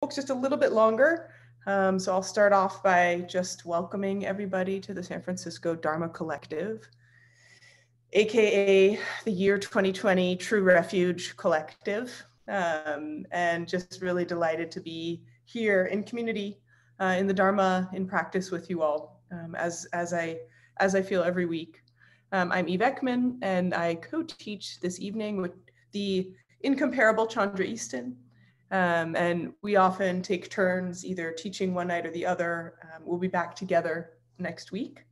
folks just a little bit longer. Um, so I'll start off by just welcoming everybody to the San Francisco Dharma Collective, AKA the year 2020 True Refuge Collective. Um, and just really delighted to be here in community, uh, in the Dharma, in practice with you all, um, as, as, I, as I feel every week. Um, I'm Eve Ekman, and I co-teach this evening with the incomparable Chandra Easton, um, and we often take turns either teaching one night or the other. Um, we'll be back together next week.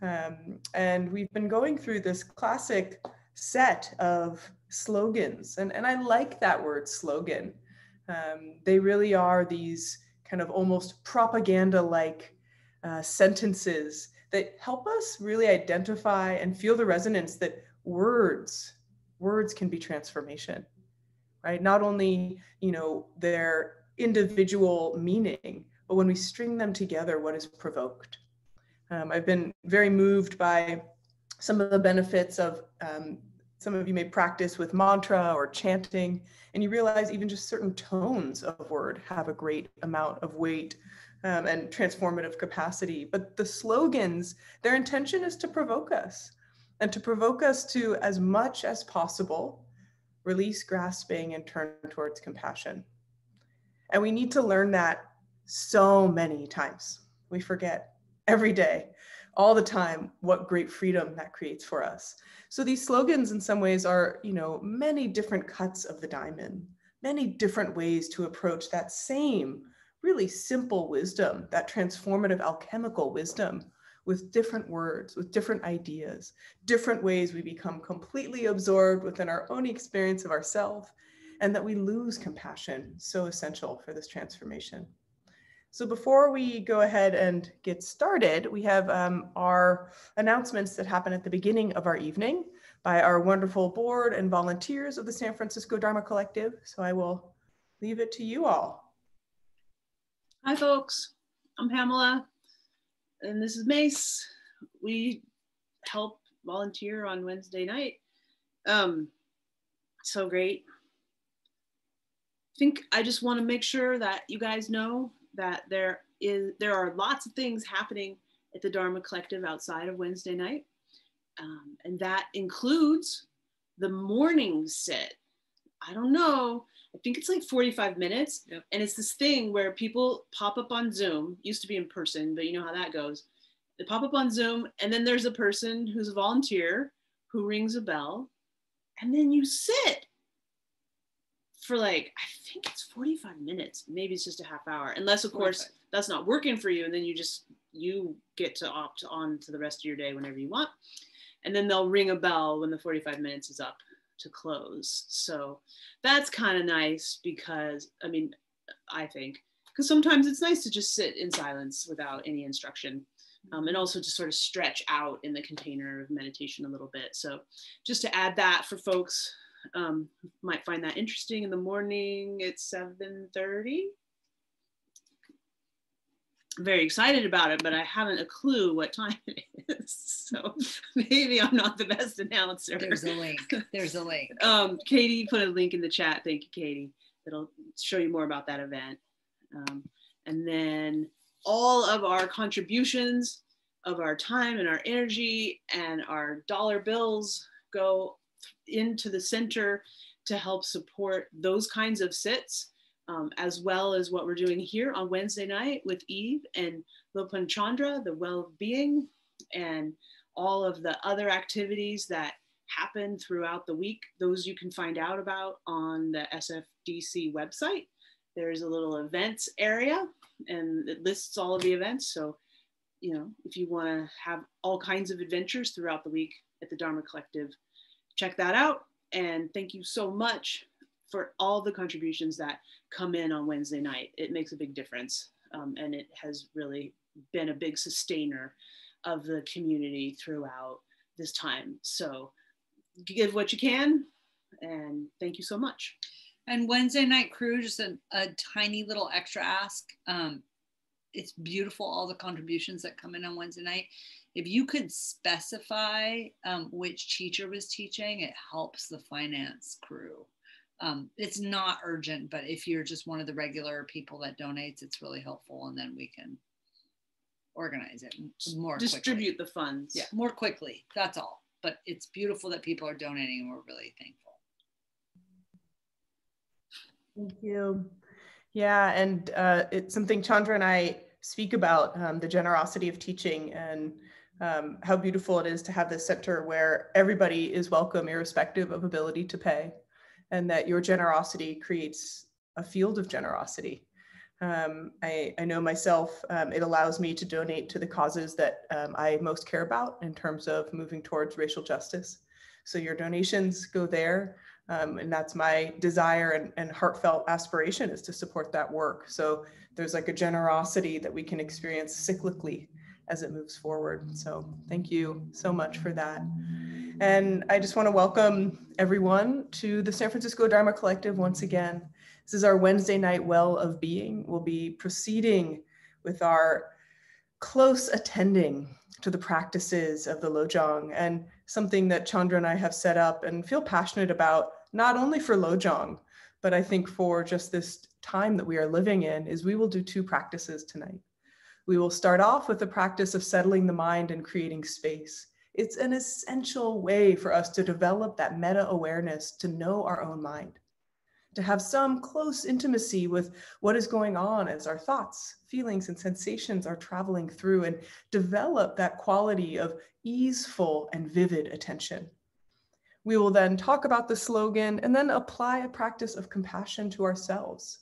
Um, and we've been going through this classic set of slogans. And, and I like that word slogan. Um, they really are these kind of almost propaganda like uh, sentences that help us really identify and feel the resonance that words, words can be transformation right? Not only, you know, their individual meaning, but when we string them together, what is provoked? Um, I've been very moved by some of the benefits of um, some of you may practice with mantra or chanting, and you realize even just certain tones of word have a great amount of weight um, and transformative capacity. But the slogans, their intention is to provoke us and to provoke us to, as much as possible, release grasping and turn towards compassion. And we need to learn that so many times. We forget every day, all the time, what great freedom that creates for us. So these slogans in some ways are, you know, many different cuts of the diamond, many different ways to approach that same really simple wisdom, that transformative alchemical wisdom with different words, with different ideas, different ways we become completely absorbed within our own experience of ourself, and that we lose compassion, so essential for this transformation. So before we go ahead and get started, we have um, our announcements that happen at the beginning of our evening by our wonderful board and volunteers of the San Francisco Dharma Collective. So I will leave it to you all. Hi, folks. I'm Pamela and this is Mace. We help volunteer on Wednesday night. Um, so great. I think I just want to make sure that you guys know that there is there are lots of things happening at the Dharma Collective outside of Wednesday night, um, and that includes the morning sit. I don't know. I think it's like 45 minutes. Yep. And it's this thing where people pop up on Zoom, used to be in person, but you know how that goes. They pop up on Zoom, and then there's a person who's a volunteer who rings a bell, and then you sit for like, I think it's 45 minutes. Maybe it's just a half hour. Unless, of 45. course, that's not working for you. And then you just, you get to opt on to the rest of your day whenever you want. And then they'll ring a bell when the 45 minutes is up to close. So that's kind of nice because, I mean, I think, because sometimes it's nice to just sit in silence without any instruction. Um, and also to sort of stretch out in the container of meditation a little bit. So just to add that for folks um, might find that interesting in the morning it's 7.30 very excited about it, but I haven't a clue what time it is. So maybe I'm not the best announcer. There's a link. There's a link. um, Katie put a link in the chat. Thank you, Katie. That'll show you more about that event. Um, and then all of our contributions of our time and our energy and our dollar bills go into the center to help support those kinds of sits um, as well as what we're doing here on Wednesday night with Eve and Lopan Chandra, the well-being, and all of the other activities that happen throughout the week. Those you can find out about on the SFDC website. There's a little events area and it lists all of the events. So, you know, if you want to have all kinds of adventures throughout the week at the Dharma Collective, check that out. And thank you so much for all the contributions that come in on Wednesday night. It makes a big difference. Um, and it has really been a big sustainer of the community throughout this time. So give what you can and thank you so much. And Wednesday night crew, just a, a tiny little extra ask. Um, it's beautiful, all the contributions that come in on Wednesday night. If you could specify um, which teacher was teaching, it helps the finance crew um, it's not urgent, but if you're just one of the regular people that donates, it's really helpful, and then we can organize it more Distribute quickly. the funds. Yeah, more quickly. That's all. But it's beautiful that people are donating, and we're really thankful. Thank you. Yeah, and uh, it's something Chandra and I speak about um, the generosity of teaching and um, how beautiful it is to have this center where everybody is welcome, irrespective of ability to pay, and that your generosity creates a field of generosity. Um, I, I, know myself, um, it allows me to donate to the causes that um, I most care about in terms of moving towards racial justice. So your donations go there. Um, and that's my desire and, and heartfelt aspiration is to support that work. So there's like a generosity that we can experience cyclically as it moves forward. So thank you so much for that. And I just want to welcome everyone to the San Francisco Dharma Collective once again. This is our Wednesday night well of being. We'll be proceeding with our close attending to the practices of the Lojong and something that Chandra and I have set up and feel passionate about, not only for Lojong, but I think for just this time that we are living in, is we will do two practices tonight. We will start off with the practice of settling the mind and creating space. It's an essential way for us to develop that meta awareness to know our own mind to have some close intimacy with what is going on as our thoughts, feelings, and sensations are traveling through and develop that quality of easeful and vivid attention. We will then talk about the slogan and then apply a practice of compassion to ourselves.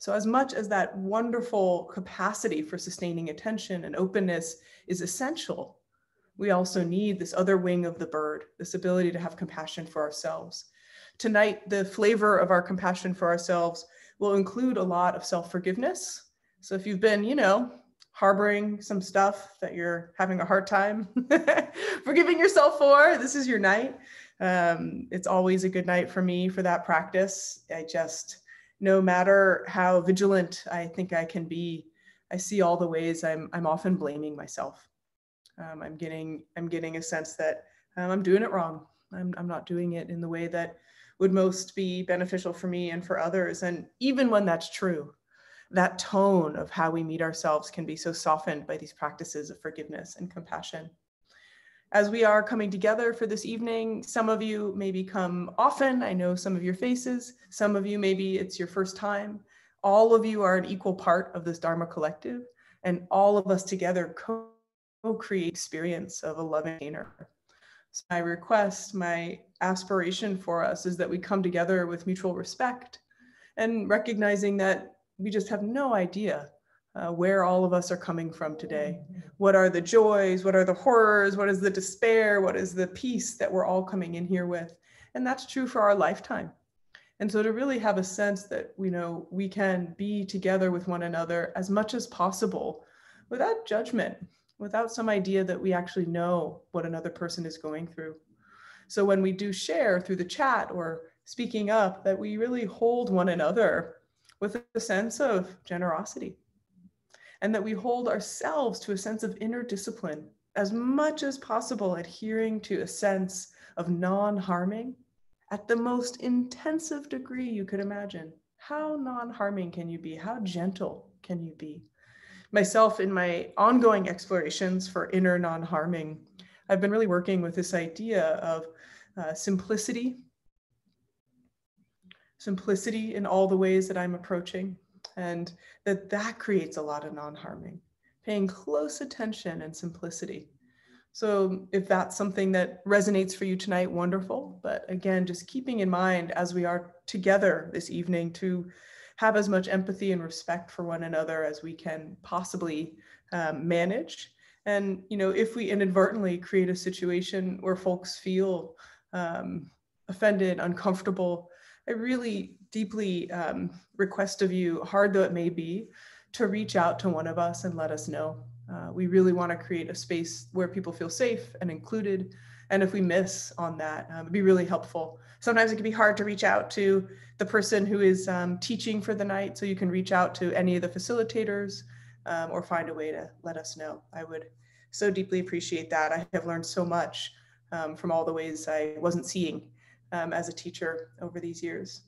So, as much as that wonderful capacity for sustaining attention and openness is essential, we also need this other wing of the bird, this ability to have compassion for ourselves Tonight, the flavor of our compassion for ourselves will include a lot of self forgiveness. So if you've been, you know, harboring some stuff that you're having a hard time forgiving yourself for, this is your night. Um, it's always a good night for me for that practice. I just, no matter how vigilant I think I can be, I see all the ways I'm, I'm often blaming myself. Um, I'm getting, I'm getting a sense that um, I'm doing it wrong. I'm, I'm not doing it in the way that would most be beneficial for me and for others. And even when that's true, that tone of how we meet ourselves can be so softened by these practices of forgiveness and compassion. As we are coming together for this evening, some of you maybe come often. I know some of your faces. Some of you, maybe it's your first time. All of you are an equal part of this Dharma collective, and all of us together co create experience of a loving inner. So my request, my aspiration for us is that we come together with mutual respect and recognizing that we just have no idea uh, where all of us are coming from today. What are the joys? What are the horrors? What is the despair? What is the peace that we're all coming in here with? And that's true for our lifetime. And so to really have a sense that you know we can be together with one another as much as possible without judgment, without some idea that we actually know what another person is going through. So when we do share through the chat or speaking up, that we really hold one another with a sense of generosity and that we hold ourselves to a sense of inner discipline as much as possible, adhering to a sense of non harming at the most intensive degree you could imagine. How non harming can you be? How gentle can you be? Myself in my ongoing explorations for inner non-harming, I've been really working with this idea of uh, simplicity, simplicity in all the ways that I'm approaching, and that that creates a lot of non-harming, paying close attention and simplicity. So if that's something that resonates for you tonight, wonderful. But again, just keeping in mind as we are together this evening to have as much empathy and respect for one another as we can possibly um, manage. And you know, if we inadvertently create a situation where folks feel um, offended, uncomfortable, I really deeply um, request of you, hard though it may be, to reach out to one of us and let us know. Uh, we really want to create a space where people feel safe and included. And if we miss on that, um, it'd be really helpful. Sometimes it can be hard to reach out to the person who is um, teaching for the night. So you can reach out to any of the facilitators um, or find a way to let us know. I would so deeply appreciate that. I have learned so much um, from all the ways I wasn't seeing um, as a teacher over these years.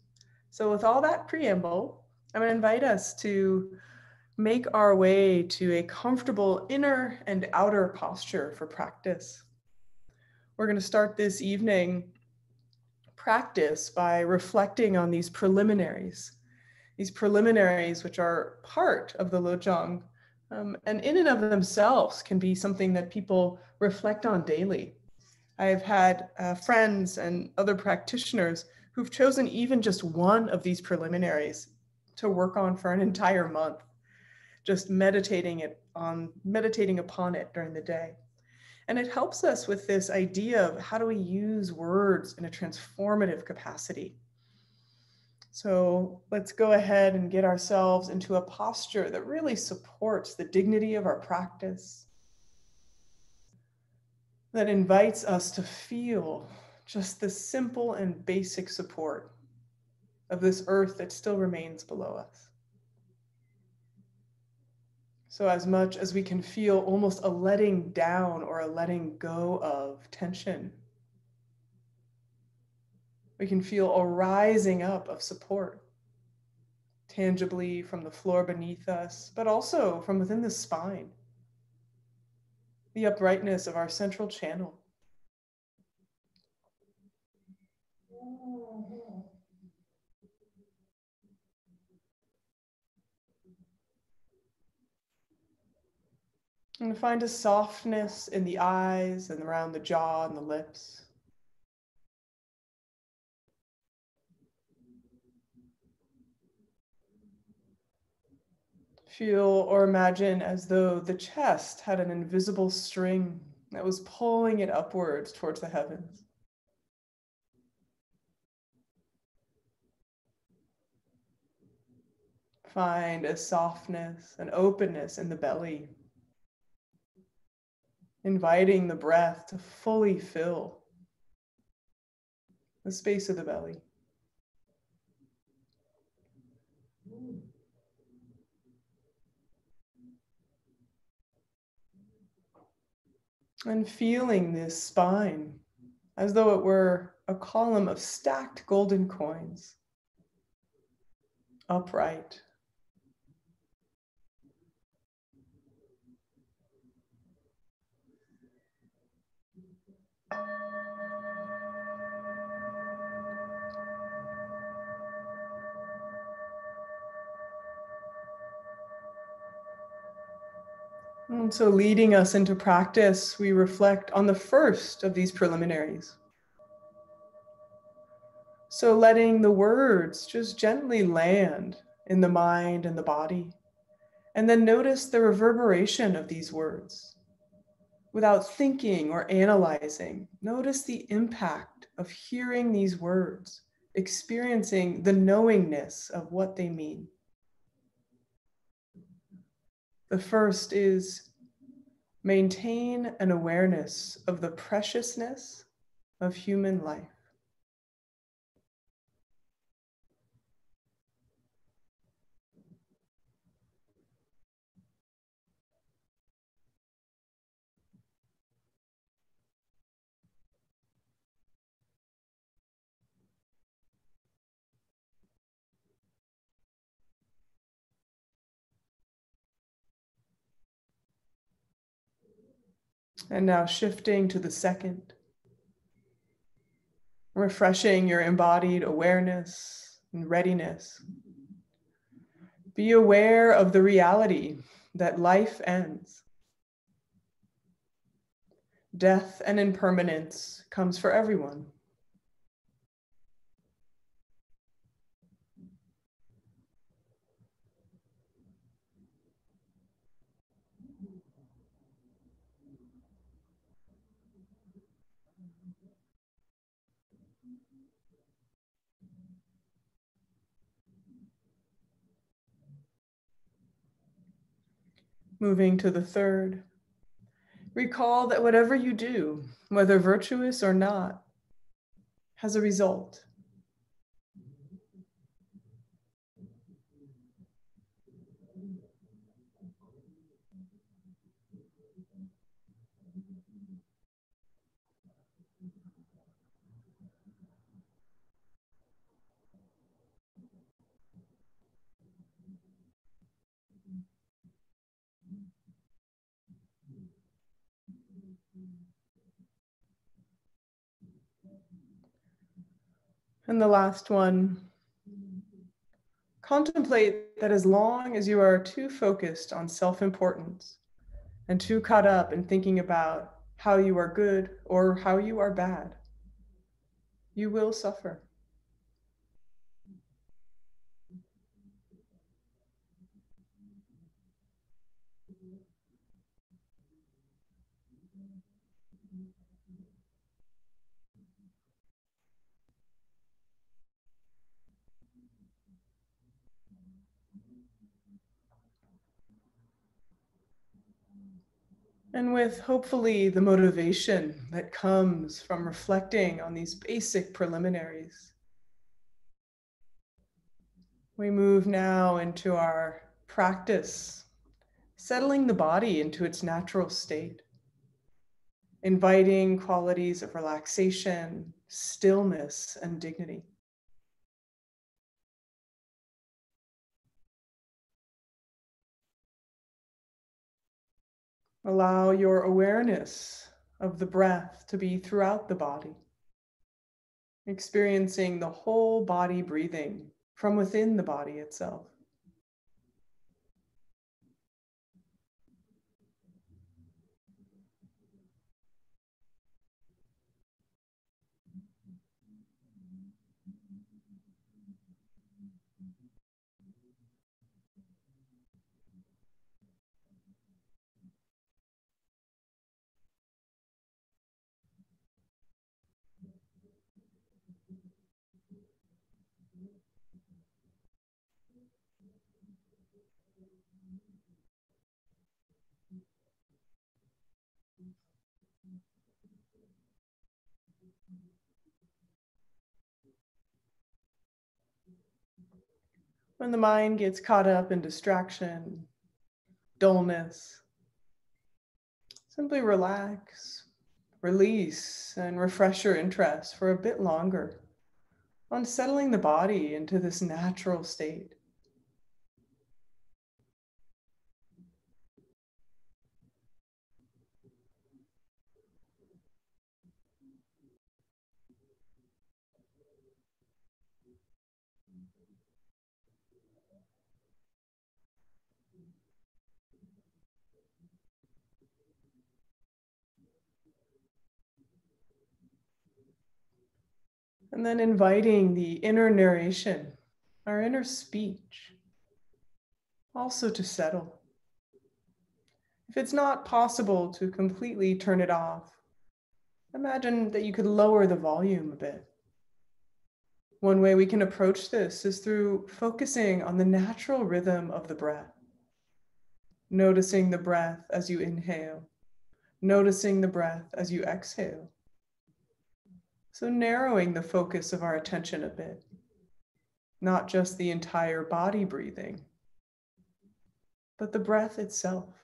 So, with all that preamble, I'm going to invite us to make our way to a comfortable inner and outer posture for practice. We're going to start this evening practice by reflecting on these preliminaries, these preliminaries which are part of the Lojong um, and in and of themselves can be something that people reflect on daily. I have had uh, friends and other practitioners who've chosen even just one of these preliminaries to work on for an entire month, just meditating it on meditating upon it during the day. And it helps us with this idea of how do we use words in a transformative capacity. So let's go ahead and get ourselves into a posture that really supports the dignity of our practice, that invites us to feel just the simple and basic support of this earth that still remains below us. So, as much as we can feel almost a letting down or a letting go of tension we can feel a rising up of support, tangibly from the floor beneath us, but also from within the spine, the uprightness of our central channel. And find a softness in the eyes and around the jaw and the lips. Feel or imagine as though the chest had an invisible string that was pulling it upwards towards the heavens. Find a softness, an openness in the belly, inviting the breath to fully fill the space of the belly. and feeling this spine as though it were a column of stacked golden coins, upright. And so, leading us into practice, we reflect on the first of these preliminaries. So, letting the words just gently land in the mind and the body, and then notice the reverberation of these words. Without thinking or analyzing, notice the impact of hearing these words, experiencing the knowingness of what they mean. The first is maintain an awareness of the preciousness of human life. And now shifting to the second, refreshing your embodied awareness and readiness. Be aware of the reality that life ends. Death and impermanence comes for everyone. Moving to the third. Recall that whatever you do, whether virtuous or not, has a result. And the last one, contemplate that as long as you are too focused on self importance and too caught up in thinking about how you are good or how you are bad, you will suffer. And with hopefully the motivation that comes from reflecting on these basic preliminaries, we move now into our practice, settling the body into its natural state, inviting qualities of relaxation, stillness, and dignity. Allow your awareness of the breath to be throughout the body, experiencing the whole body breathing from within the body itself. When the mind gets caught up in distraction, dullness, simply relax, release, and refresh your interest for a bit longer on settling the body into this natural state. And then inviting the inner narration, our inner speech, also to settle. If it's not possible to completely turn it off, imagine that you could lower the volume a bit. One way we can approach this is through focusing on the natural rhythm of the breath. Noticing the breath as you inhale, noticing the breath as you exhale so narrowing the focus of our attention a bit, not just the entire body breathing, but the breath itself.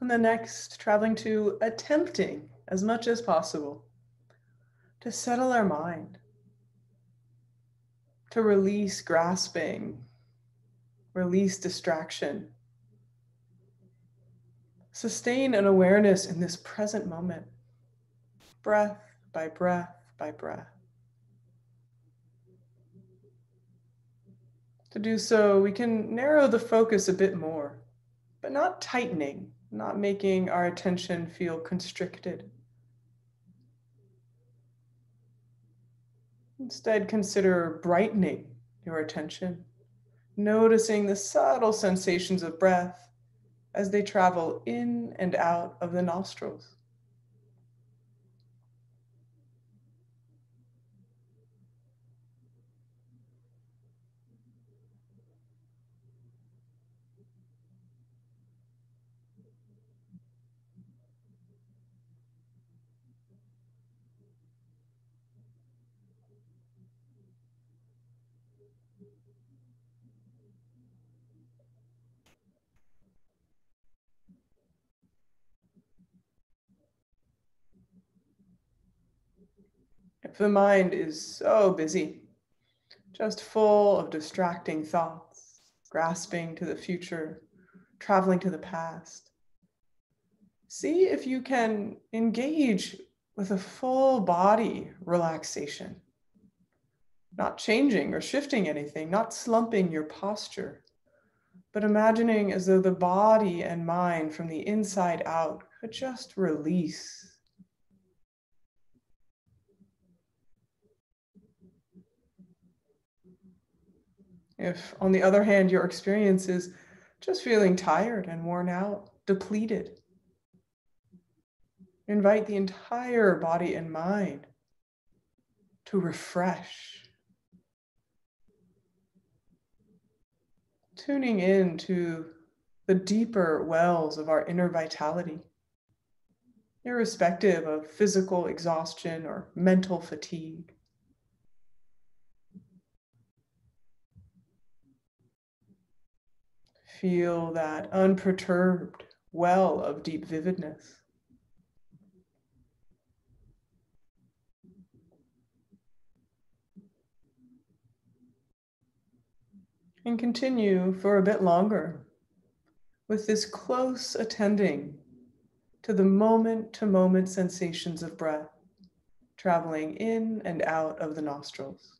And the next, traveling to attempting as much as possible to settle our mind, to release grasping, release distraction, sustain an awareness in this present moment, breath by breath by breath. To do so, we can narrow the focus a bit more, but not tightening not making our attention feel constricted. Instead, consider brightening your attention, noticing the subtle sensations of breath as they travel in and out of the nostrils. The mind is so busy, just full of distracting thoughts, grasping to the future, traveling to the past, see if you can engage with a full body relaxation, not changing or shifting anything, not slumping your posture, but imagining as though the body and mind from the inside out could just release If, on the other hand, your experience is just feeling tired and worn out, depleted, invite the entire body and mind to refresh. Tuning in to the deeper wells of our inner vitality, irrespective of physical exhaustion or mental fatigue. Feel that unperturbed well of deep vividness. And continue for a bit longer with this close attending to the moment to moment sensations of breath traveling in and out of the nostrils.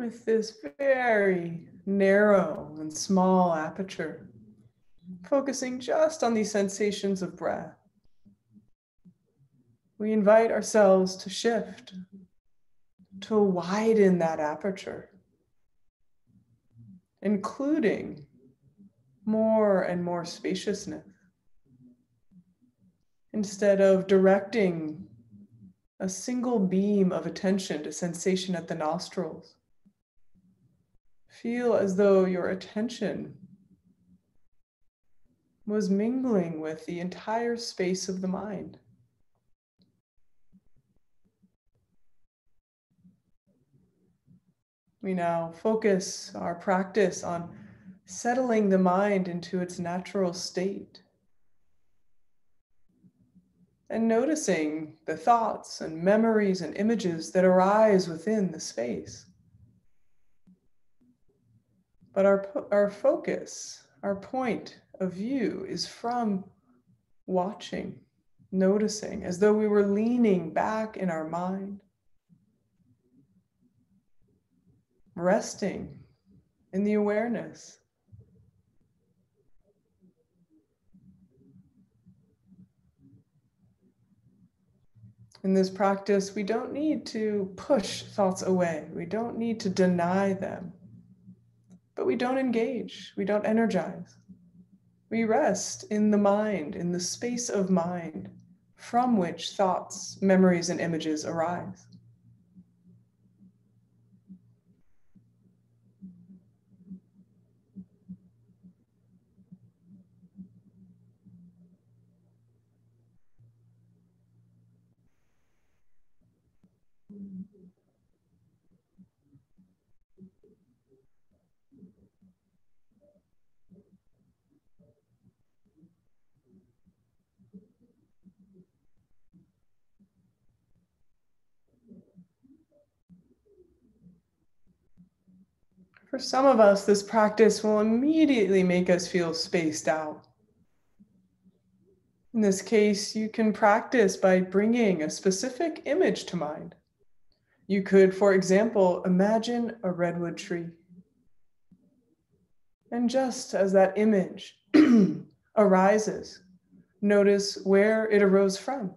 With this very narrow and small aperture, focusing just on these sensations of breath. We invite ourselves to shift, to widen that aperture, including more and more spaciousness. Instead of directing a single beam of attention to sensation at the nostrils, Feel as though your attention was mingling with the entire space of the mind. We now focus our practice on settling the mind into its natural state and noticing the thoughts and memories and images that arise within the space. But our, our focus, our point of view is from watching, noticing, as though we were leaning back in our mind, resting in the awareness. In this practice, we don't need to push thoughts away. We don't need to deny them but we don't engage, we don't energize. We rest in the mind, in the space of mind from which thoughts, memories, and images arise. Some of us, this practice will immediately make us feel spaced out. In this case, you can practice by bringing a specific image to mind. You could, for example, imagine a redwood tree. And just as that image arises, notice where it arose from.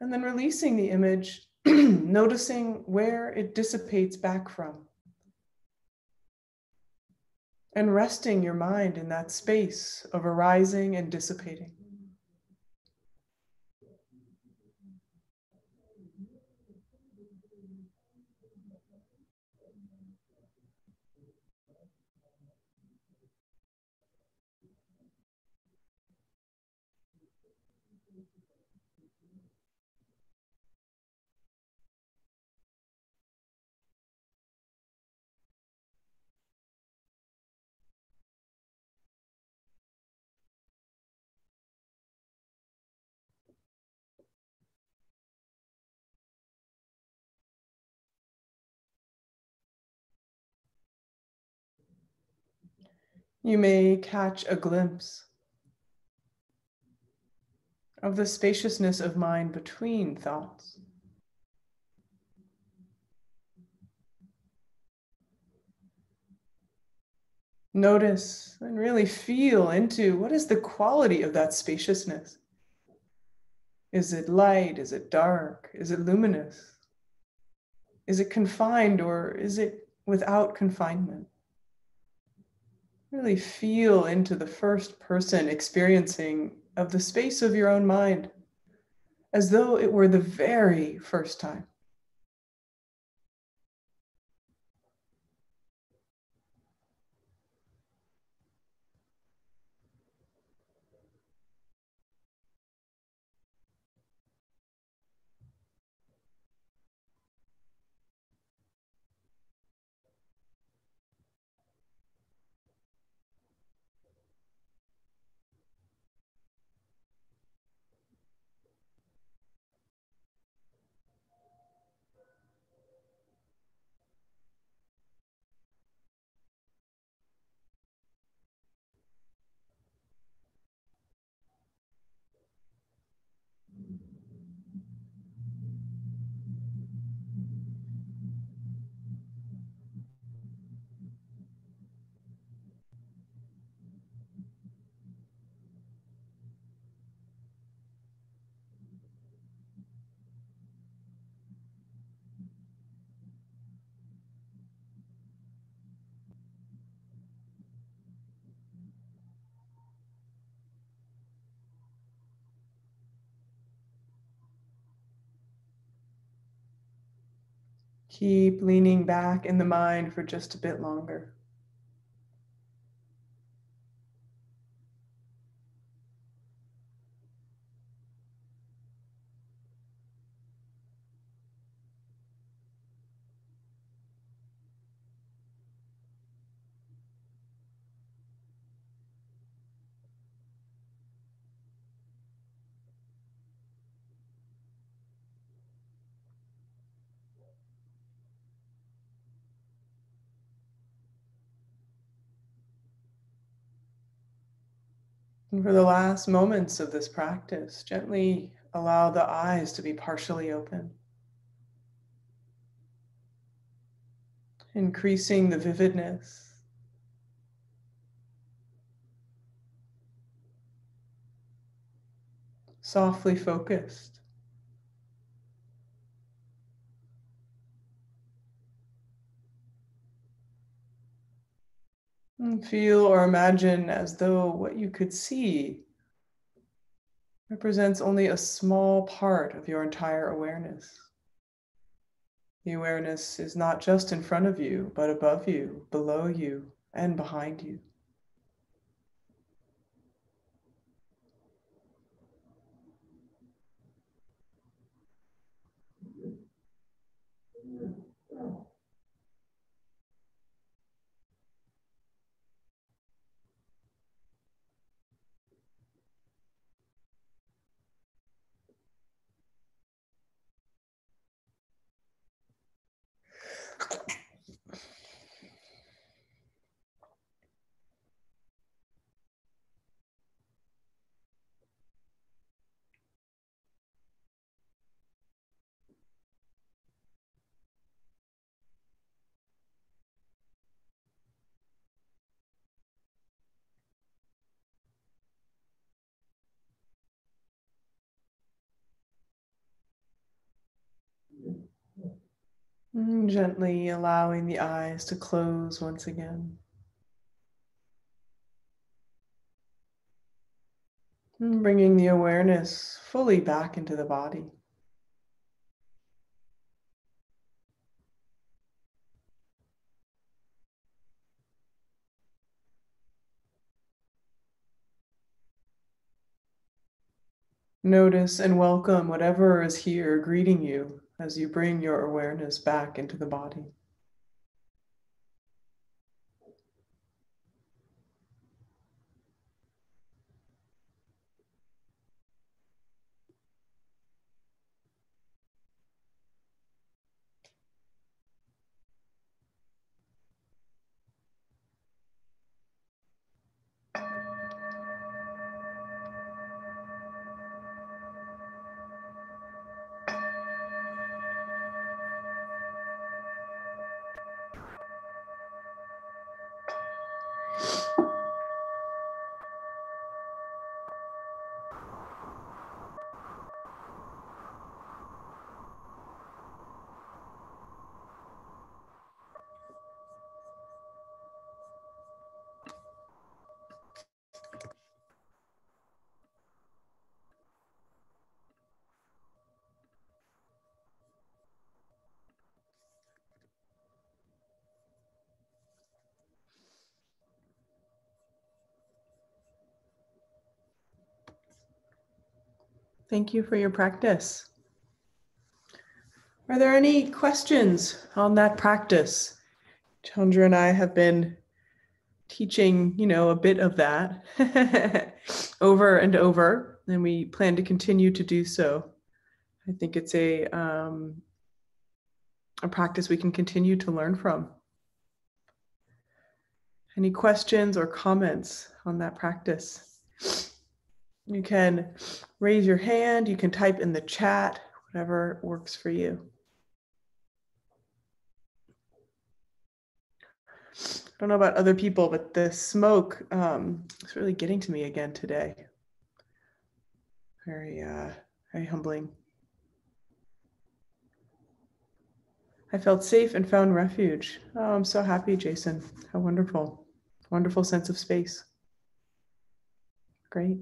And then releasing the image, noticing where it dissipates back from and resting your mind in that space of arising and dissipating. You may catch a glimpse of the spaciousness of mind between thoughts. Notice and really feel into what is the quality of that spaciousness? Is it light? Is it dark? Is it luminous? Is it confined or is it without confinement? Really feel into the first person experiencing of the space of your own mind as though it were the very first time. Keep leaning back in the mind for just a bit longer. And for the last moments of this practice, gently allow the eyes to be partially open. Increasing the vividness. Softly focused. Feel or imagine as though what you could see represents only a small part of your entire awareness. The awareness is not just in front of you, but above you, below you, and behind you. Mm, gently allowing the eyes to close once again. And mm, bringing the awareness fully back into the body. Notice and welcome whatever is here greeting you as you bring your awareness back into the body. Thank you for your practice. Are there any questions on that practice? Chandra and I have been teaching, you know, a bit of that over and over, and we plan to continue to do so. I think it's a um, a practice we can continue to learn from. Any questions or comments on that practice? You can raise your hand, you can type in the chat, whatever works for you. I don't know about other people, but the smoke um, is really getting to me again today. Very, uh, very humbling. I felt safe and found refuge. Oh, I'm so happy, Jason. How wonderful. Wonderful sense of space. Great.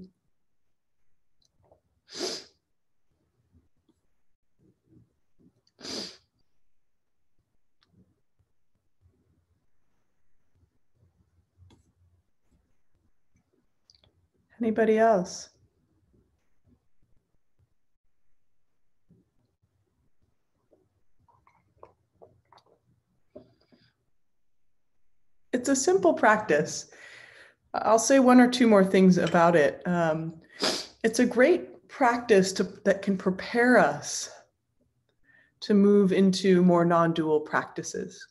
Anybody else? It's a simple practice. I'll say one or two more things about it. Um, it's a great practice to, that can prepare us to move into more non dual practices.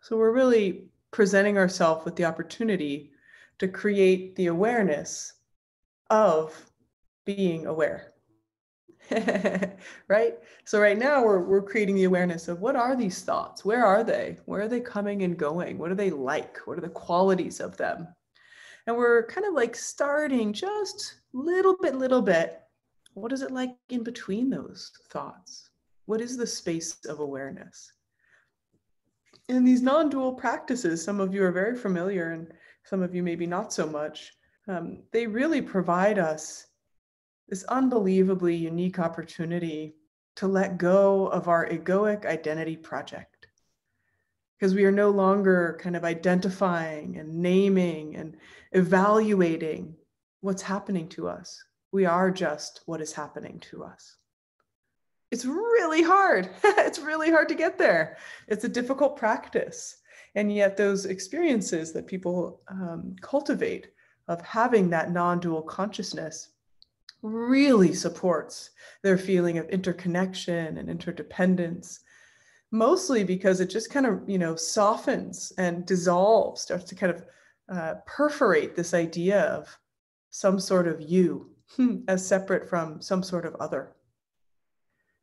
So we're really presenting ourselves with the opportunity to create the awareness of being aware. right? So right now we're we're creating the awareness of what are these thoughts? Where are they? Where are they coming and going? What are they like? What are the qualities of them? And we're kind of like starting just little bit little bit. What is it like in between those thoughts? What is the space of awareness? In these non-dual practices, some of you are very familiar and some of you maybe not so much, um, they really provide us this unbelievably unique opportunity to let go of our egoic identity project. Because we are no longer kind of identifying and naming and evaluating what's happening to us. We are just what is happening to us. It's really hard. it's really hard to get there. It's a difficult practice. And yet, those experiences that people um, cultivate of having that non dual consciousness really supports their feeling of interconnection and interdependence mostly because it just kind of you know softens and dissolves starts to kind of uh, perforate this idea of some sort of you as separate from some sort of other.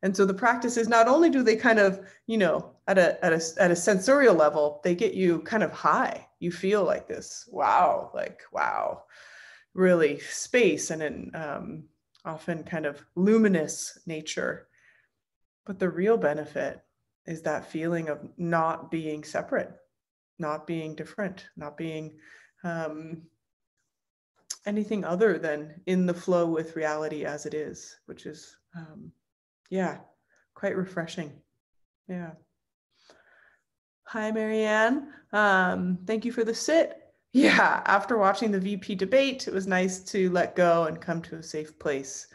And so the practice is not only do they kind of you know at a at a at a sensorial level they get you kind of high. You feel like this wow like wow. Really space and an um, often kind of luminous nature. But the real benefit is that feeling of not being separate, not being different, not being um, anything other than in the flow with reality as it is, which is, um, yeah, quite refreshing. Yeah. Hi, Marianne. Um, thank you for the sit. Yeah, after watching the VP debate, it was nice to let go and come to a safe place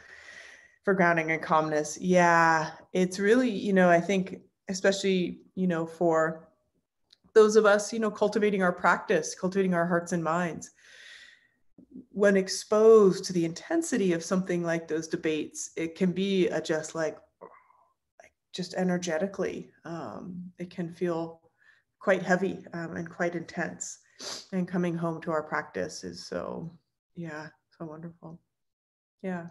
for grounding and calmness. Yeah, it's really, you know, I think, especially, you know, for those of us, you know, cultivating our practice, cultivating our hearts and minds, when exposed to the intensity of something like those debates, it can be a just like, like just energetically, um, it can feel quite heavy um, and quite intense. And coming home to our practice is so yeah so wonderful. Yeah.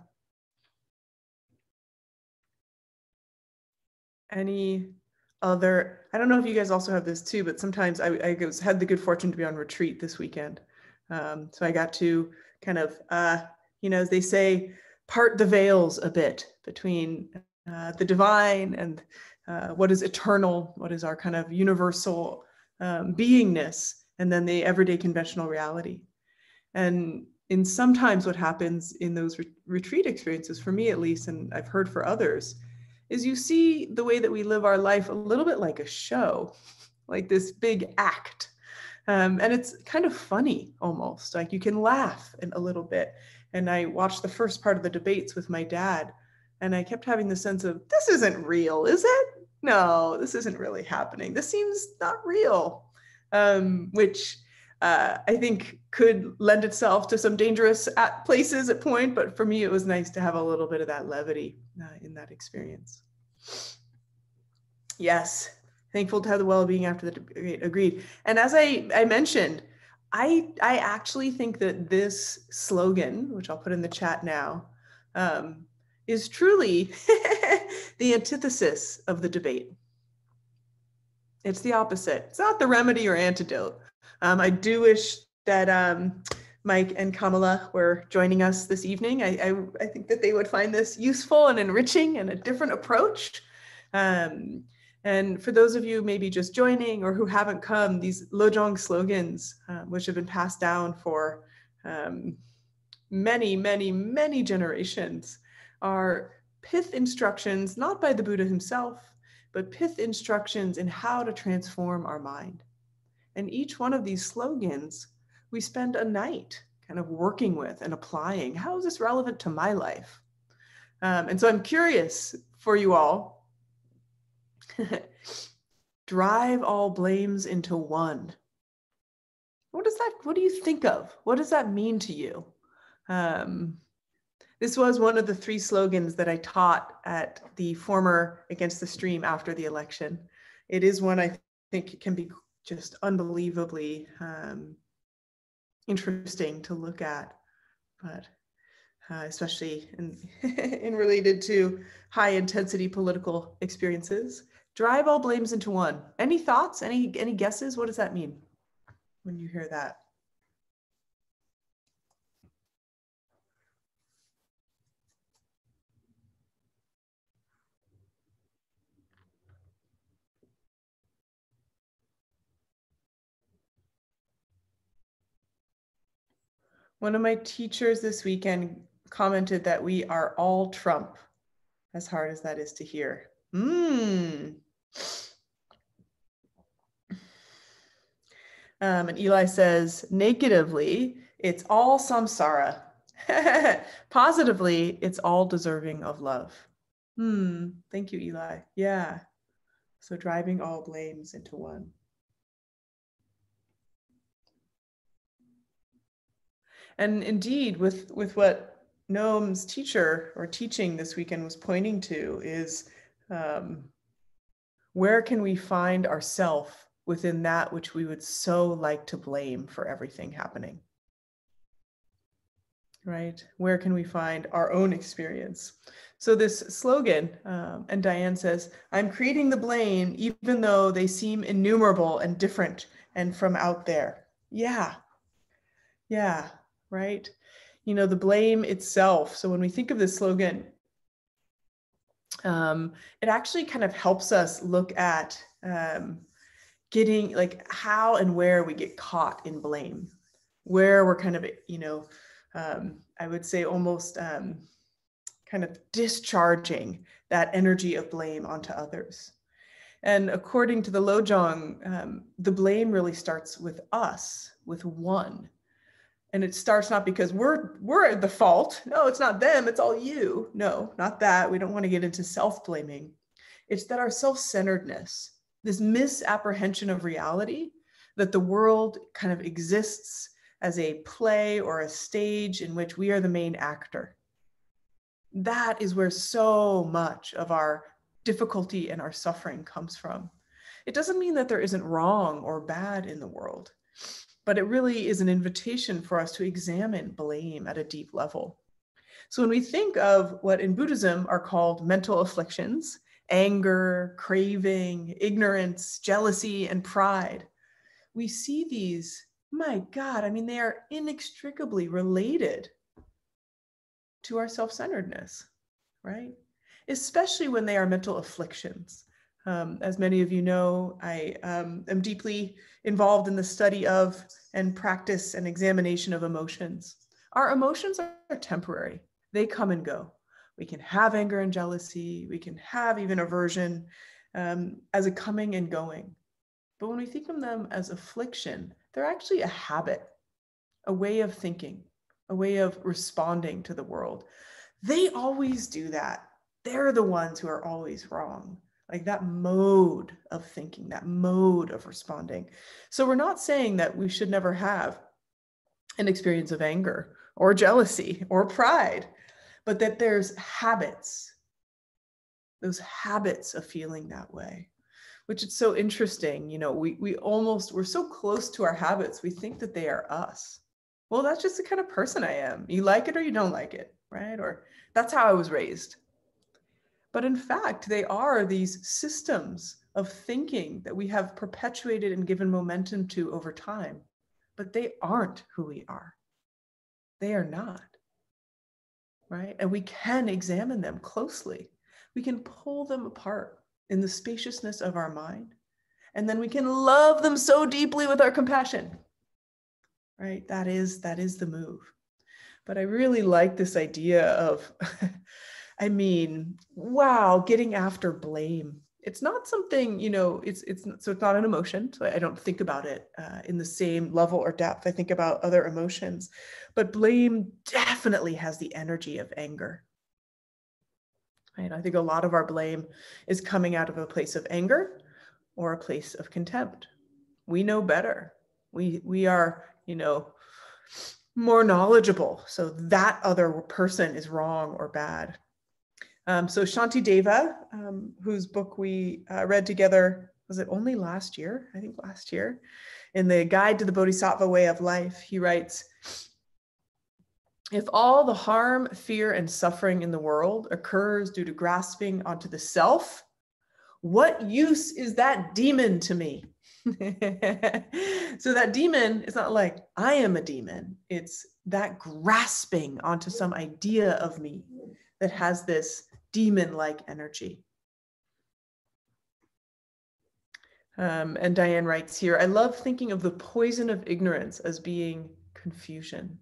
Any other i don't know if you guys also have this too but sometimes i, I was, had the good fortune to be on retreat this weekend. Um, so i got to kind of uh, you know as they say part the veils a bit between uh, the divine and uh, what is eternal what is our kind of universal um, beingness and then the everyday conventional reality. And in sometimes what happens in those re- retreat experiences, for me at least, and I've heard for others, is you see the way that we live our life a little bit like a show, like this big act. Um, and it's kind of funny almost, like you can laugh a little bit. And I watched the first part of the debates with my dad, and I kept having the sense of, this isn't real, is it? No, this isn't really happening. This seems not real um, which uh, I think could lend itself to some dangerous at places at point. But for me, it was nice to have a little bit of that levity uh, in that experience. Yes, thankful to have the well-being after the debate. Agreed. And as I, I mentioned, I I actually think that this slogan, which I'll put in the chat now, um, is truly the antithesis of the debate. It's the opposite. It's not the remedy or antidote. Um, I do wish that um, Mike and Kamala were joining us this evening. I, I, I, think that they would find this useful and enriching and a different approach. Um, and for those of you maybe just joining or who haven't come, these Lojong slogans, uh, which have been passed down for um, many, many, many generations, are pith instructions, not by the Buddha himself, but pith instructions in how to transform our mind. And each one of these slogans, we spend a night kind of working with and applying. How is this relevant to my life? Um, and so I'm curious for you all. Drive all blames into one. What does that, what do you think of? What does that mean to you? Um, this was one of the three slogans that I taught at the former Against the Stream after the election. It is one I think can be just unbelievably um, interesting to look at, but uh, especially in, in related to high intensity political experiences. Drive all blames into one. Any thoughts? Any any guesses? What does that mean when you hear that? One of my teachers this weekend commented that we are all Trump, as hard as that is to hear. Mmm. Um, and Eli says, negatively, it's all samsara. Positively, it's all deserving of love. Hmm. Thank you, Eli. Yeah. So driving all blames into one. And indeed, with, with what Noam's teacher or teaching this weekend was pointing to is um, where can we find ourself within that which we would so like to blame for everything happening? Right? Where can we find our own experience? So, this slogan, um, and Diane says, I'm creating the blame even though they seem innumerable and different and from out there. Yeah. Yeah. Right. You know, the blame itself. So, when we think of this slogan, um, it actually kind of helps us look at um, getting like how and where we get caught in blame, where we're kind of, you know, um, I would say almost um, kind of discharging that energy of blame onto others. And according to the Lojong, um, the blame really starts with us, with one. And it starts not because we're we're at the fault. No, it's not them, it's all you. No, not that. We don't want to get into self-blaming. It's that our self-centeredness, this misapprehension of reality that the world kind of exists as a play or a stage in which we are the main actor. That is where so much of our difficulty and our suffering comes from. It doesn't mean that there isn't wrong or bad in the world, but it really is an invitation for us to examine blame at a deep level. So when we think of what in Buddhism are called mental afflictions, anger, craving, ignorance, jealousy, and pride. We see these, my God, I mean, they are inextricably related to our self centeredness, right? Especially when they are mental afflictions. Um, as many of you know, I um, am deeply involved in the study of and practice and examination of emotions. Our emotions are temporary, they come and go. We can have anger and jealousy. We can have even aversion um, as a coming and going. But when we think of them as affliction they're actually a habit a way of thinking a way of responding to the world. They always do that. They're the ones who are always wrong like that mode of thinking that mode of responding so we're not saying that we should never have an experience of anger or jealousy or pride but that there's habits, those habits of feeling that way, which is so interesting. You know, we, we almost, we're so close to our habits, we think that they are us. Well, that's just the kind of person I am. You like it or you don't like it, right? Or that's how I was raised. But in fact, they are these systems of thinking that we have perpetuated and given momentum to over time. But they aren't who we are. They are not right? And we can examine them closely. We can pull them apart in the spaciousness of our mind. And then we can love them so deeply with our compassion. Right? That is that is the move. But I really like this idea of I mean, wow, getting after blame. It's not something you know it's it's so it's not an emotion so i don't think about it uh, in the same level or depth i think about other emotions. But blame definitely has the energy of anger. Right? I think a lot of our blame is coming out of a place of anger or a place of contempt. We know better. We we are you know more knowledgeable so that other person is wrong or bad um, so Shanti Deva, um, whose book we uh, read together, was it only last year? I think last year. In the Guide to the Bodhisattva Way of Life, he writes, if all the harm, fear, and suffering in the world occurs due to grasping onto the self, what use is that demon to me? so that demon is not like I am a demon. It's that grasping onto some idea of me that has this demon like energy. Um, and Diane writes here I love thinking of the poison of ignorance as being confusion.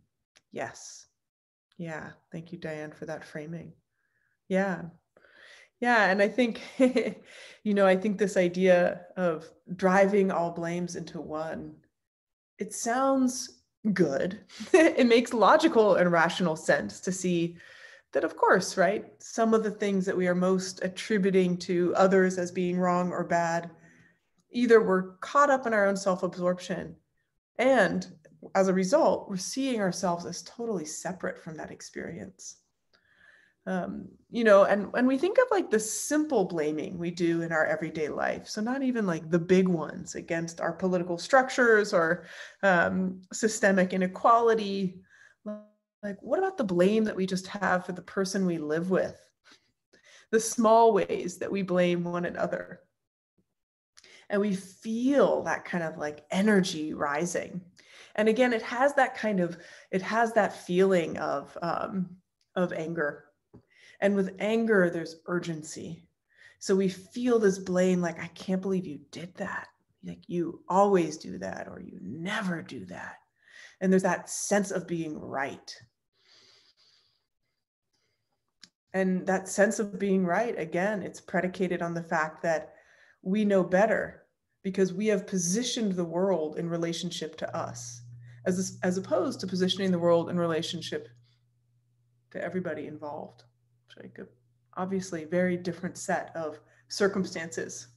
Yes. Yeah. Thank you, Diane, for that framing. Yeah. Yeah. And I think, you know, I think this idea of driving all blames into one, it sounds good. it makes logical and rational sense to see that, of course, right? Some of the things that we are most attributing to others as being wrong or bad, either we're caught up in our own self absorption and as a result, we're seeing ourselves as totally separate from that experience. Um, you know, and when we think of like the simple blaming we do in our everyday life, so not even like the big ones against our political structures or um, systemic inequality, like what about the blame that we just have for the person we live with? The small ways that we blame one another. And we feel that kind of like energy rising. And again it has that kind of it has that feeling of um, of anger. And with anger there's urgency. So we feel this blame like i can't believe you did that. Like you always do that or you never do that. And there's that sense of being right and that sense of being right again it's predicated on the fact that we know better because we have positioned the world in relationship to us as, as opposed to positioning the world in relationship to everybody involved. A obviously very different set of circumstances.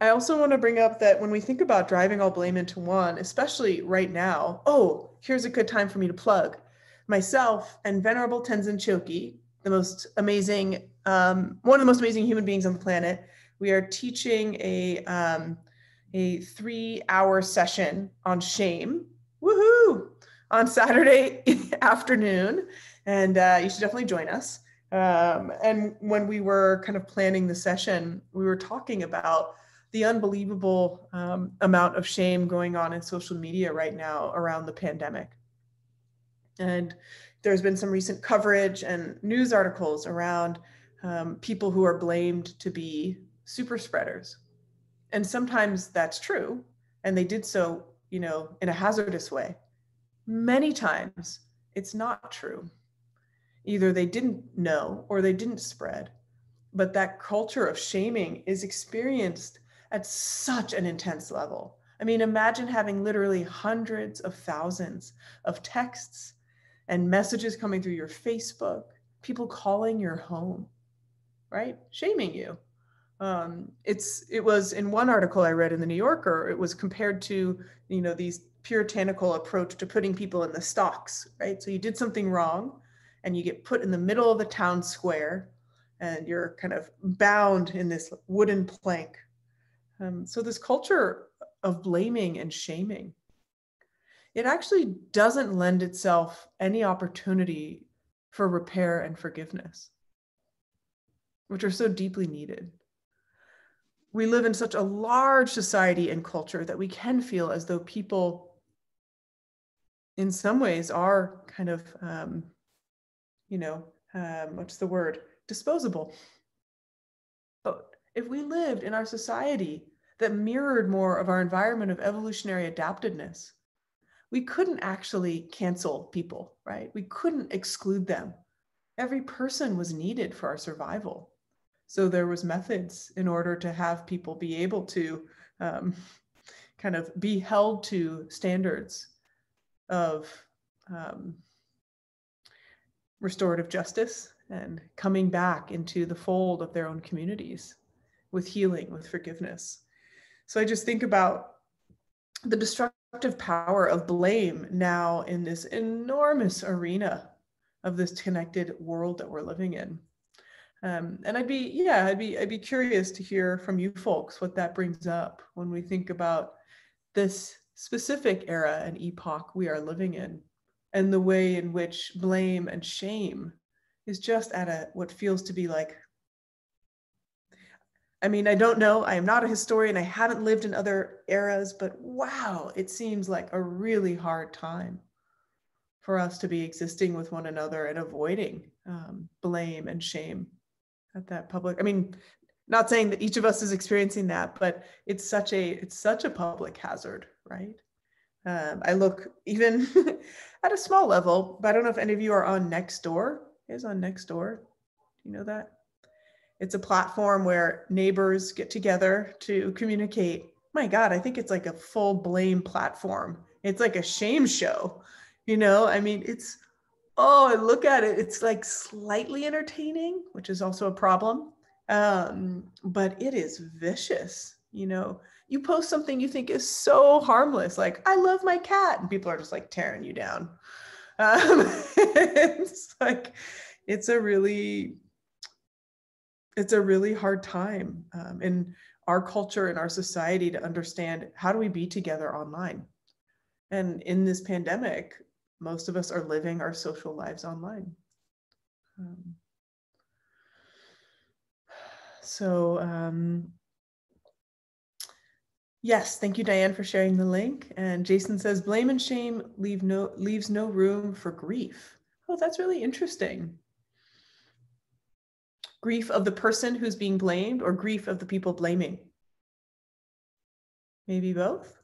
I also want to bring up that when we think about driving all blame into one, especially right now, oh, here's a good time for me to plug myself and Venerable Tenzin Chogkyi, the most amazing, um, one of the most amazing human beings on the planet. We are teaching a um, a three hour session on shame woohoo, on Saturday afternoon. And uh, you should definitely join us. Um, and when we were kind of planning the session, we were talking about the unbelievable um, amount of shame going on in social media right now around the pandemic. And there's been some recent coverage and news articles around um, people who are blamed to be super spreaders. And sometimes that's true. And they did so you know, in a hazardous way. Many times it's not true. Either they didn't know or they didn't spread. But that culture of shaming is experienced at such an intense level. I mean, imagine having literally hundreds of thousands of texts and messages coming through your Facebook, people calling your home, right? Shaming you um, it's it was in one article I read in the New Yorker. It was compared to you know these puritanical approach to putting people in the stocks, right? So you did something wrong, and you get put in the middle of the town square, and you're kind of bound in this wooden plank. Um, so this culture of blaming and shaming, it actually doesn't lend itself any opportunity for repair and forgiveness, which are so deeply needed. We live in such a large society and culture that we can feel as though people in some ways are kind of um, you know um, what's the word? Disposable. But if we lived in our society that mirrored more of our environment of evolutionary adaptedness we couldn't actually cancel people right? We couldn't exclude them. Every person was needed for our survival. So there was methods in order to have people be able to um, kind of be held to standards of um, restorative justice and coming back into the fold of their own communities with healing, with forgiveness. So I just think about the destructive power of blame now in this enormous arena of this connected world that we're living in. Um, and I'd be, yeah, I'd be, I'd be curious to hear from you folks what that brings up when we think about this specific era and epoch we are living in, and the way in which blame and shame is just at a what feels to be like. I mean, I don't know. I am not a historian. I haven't lived in other eras, but wow, it seems like a really hard time for us to be existing with one another and avoiding um, blame and shame at that public i mean not saying that each of us is experiencing that but it's such a it's such a public hazard right Um, I look even at a small level, but I don't know if any of you are on Nextdoor. Is on Nextdoor. Do you know that? It's a platform where neighbors get together to communicate. My God, I think it's like a full blame platform. It's like a shame show. You know, I mean, it's, oh, I look at it, it's like slightly entertaining, which is also a problem. Um, but it is vicious. You know, you post something you think is so harmless, like, I love my cat, and people are just like tearing you down. Um, it's like, it's a really it's a really hard time um, in our culture and our society to understand how do we be together online. And in this pandemic most of us are living our social lives online. Um, so um, yes thank you diane for sharing the link. And jason says blame and shame leave no leaves no room for grief. Oh that's really interesting grief of the person who's being blamed or grief of the people blaming? Maybe both?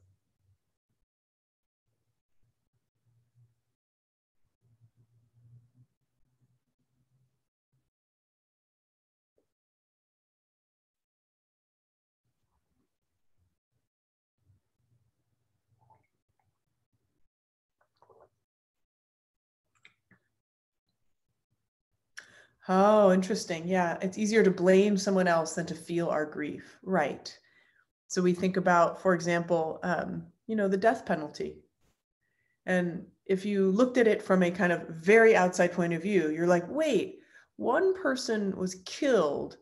Oh, interesting. Yeah, it's easier to blame someone else than to feel our grief. Right. So we think about, for example, um, you know, the death penalty. And if you looked at it from a kind of very outside point of view, you're like, wait, one person was killed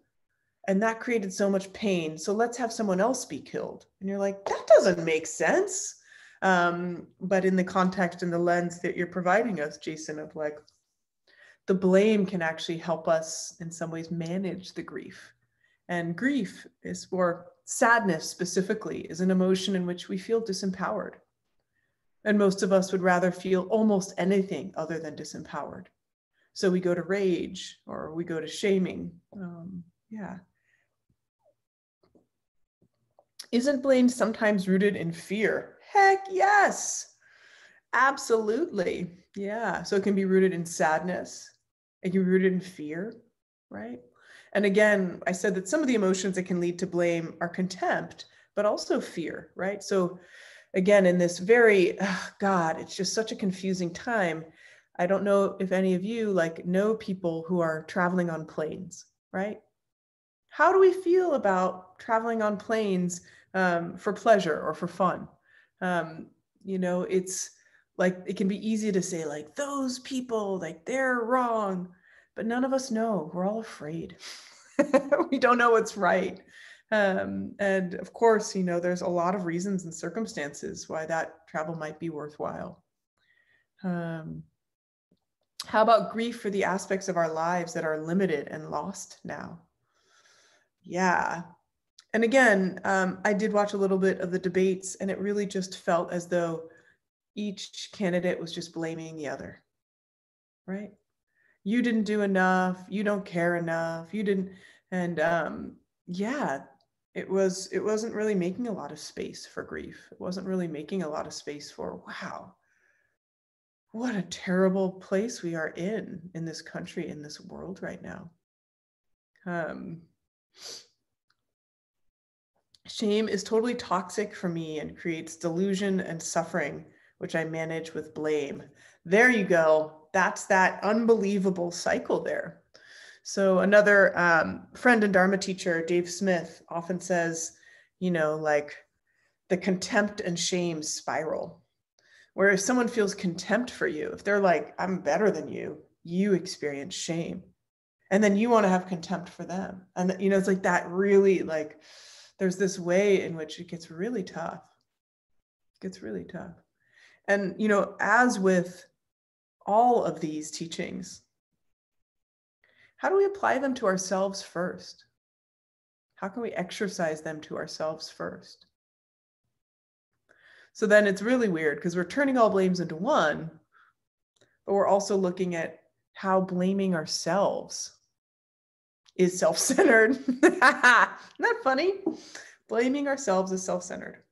and that created so much pain. So let's have someone else be killed. And you're like, that doesn't make sense. Um, but in the context and the lens that you're providing us, Jason, of like, the blame can actually help us in some ways manage the grief. And grief is, or sadness specifically, is an emotion in which we feel disempowered. And most of us would rather feel almost anything other than disempowered. So we go to rage or we go to shaming. Um, yeah. Isn't blame sometimes rooted in fear? Heck yes. Absolutely. Yeah. So it can be rooted in sadness, can be rooted in fear, right? And again, I said that some of the emotions that can lead to blame are contempt, but also fear, right? So again, in this very, God, it's just such a confusing time. I don't know if any of you like know people who are traveling on planes, right? How do we feel about traveling on planes um, for pleasure or for fun? Um, you know, it's like it can be easy to say like those people like they're wrong but none of us know. We're all afraid. We don't know what's right. Um, and of course you know there's a lot of reasons and circumstances why that travel might be worthwhile. Um, how about grief for the aspects of our lives that are limited and lost now? Yeah. And again um, i did watch a little bit of the debates and it really just felt as though each candidate was just blaming the other, right? You didn't do enough. You don't care enough. You didn't, and um, yeah, it was. It wasn't really making a lot of space for grief. It wasn't really making a lot of space for wow. What a terrible place we are in in this country, in this world right now. Um, shame is totally toxic for me and creates delusion and suffering which I manage with blame. There you go. That's that unbelievable cycle there. So, another um, friend and Dharma teacher, Dave Smith, often says, you know, like the contempt and shame spiral, where if someone feels contempt for you, if they're like, I'm better than you, you experience shame. And then you want to have contempt for them. And, you know, it's like that really, like, there's this way in which it gets really tough. It gets really tough. And, you know, as with all of these teachings, how do we apply them to ourselves first? How can we exercise them to ourselves first? So then it's really weird because we're turning all blames into one, but we're also looking at how blaming ourselves is self centered. Isn't that funny? Blaming ourselves is self centered.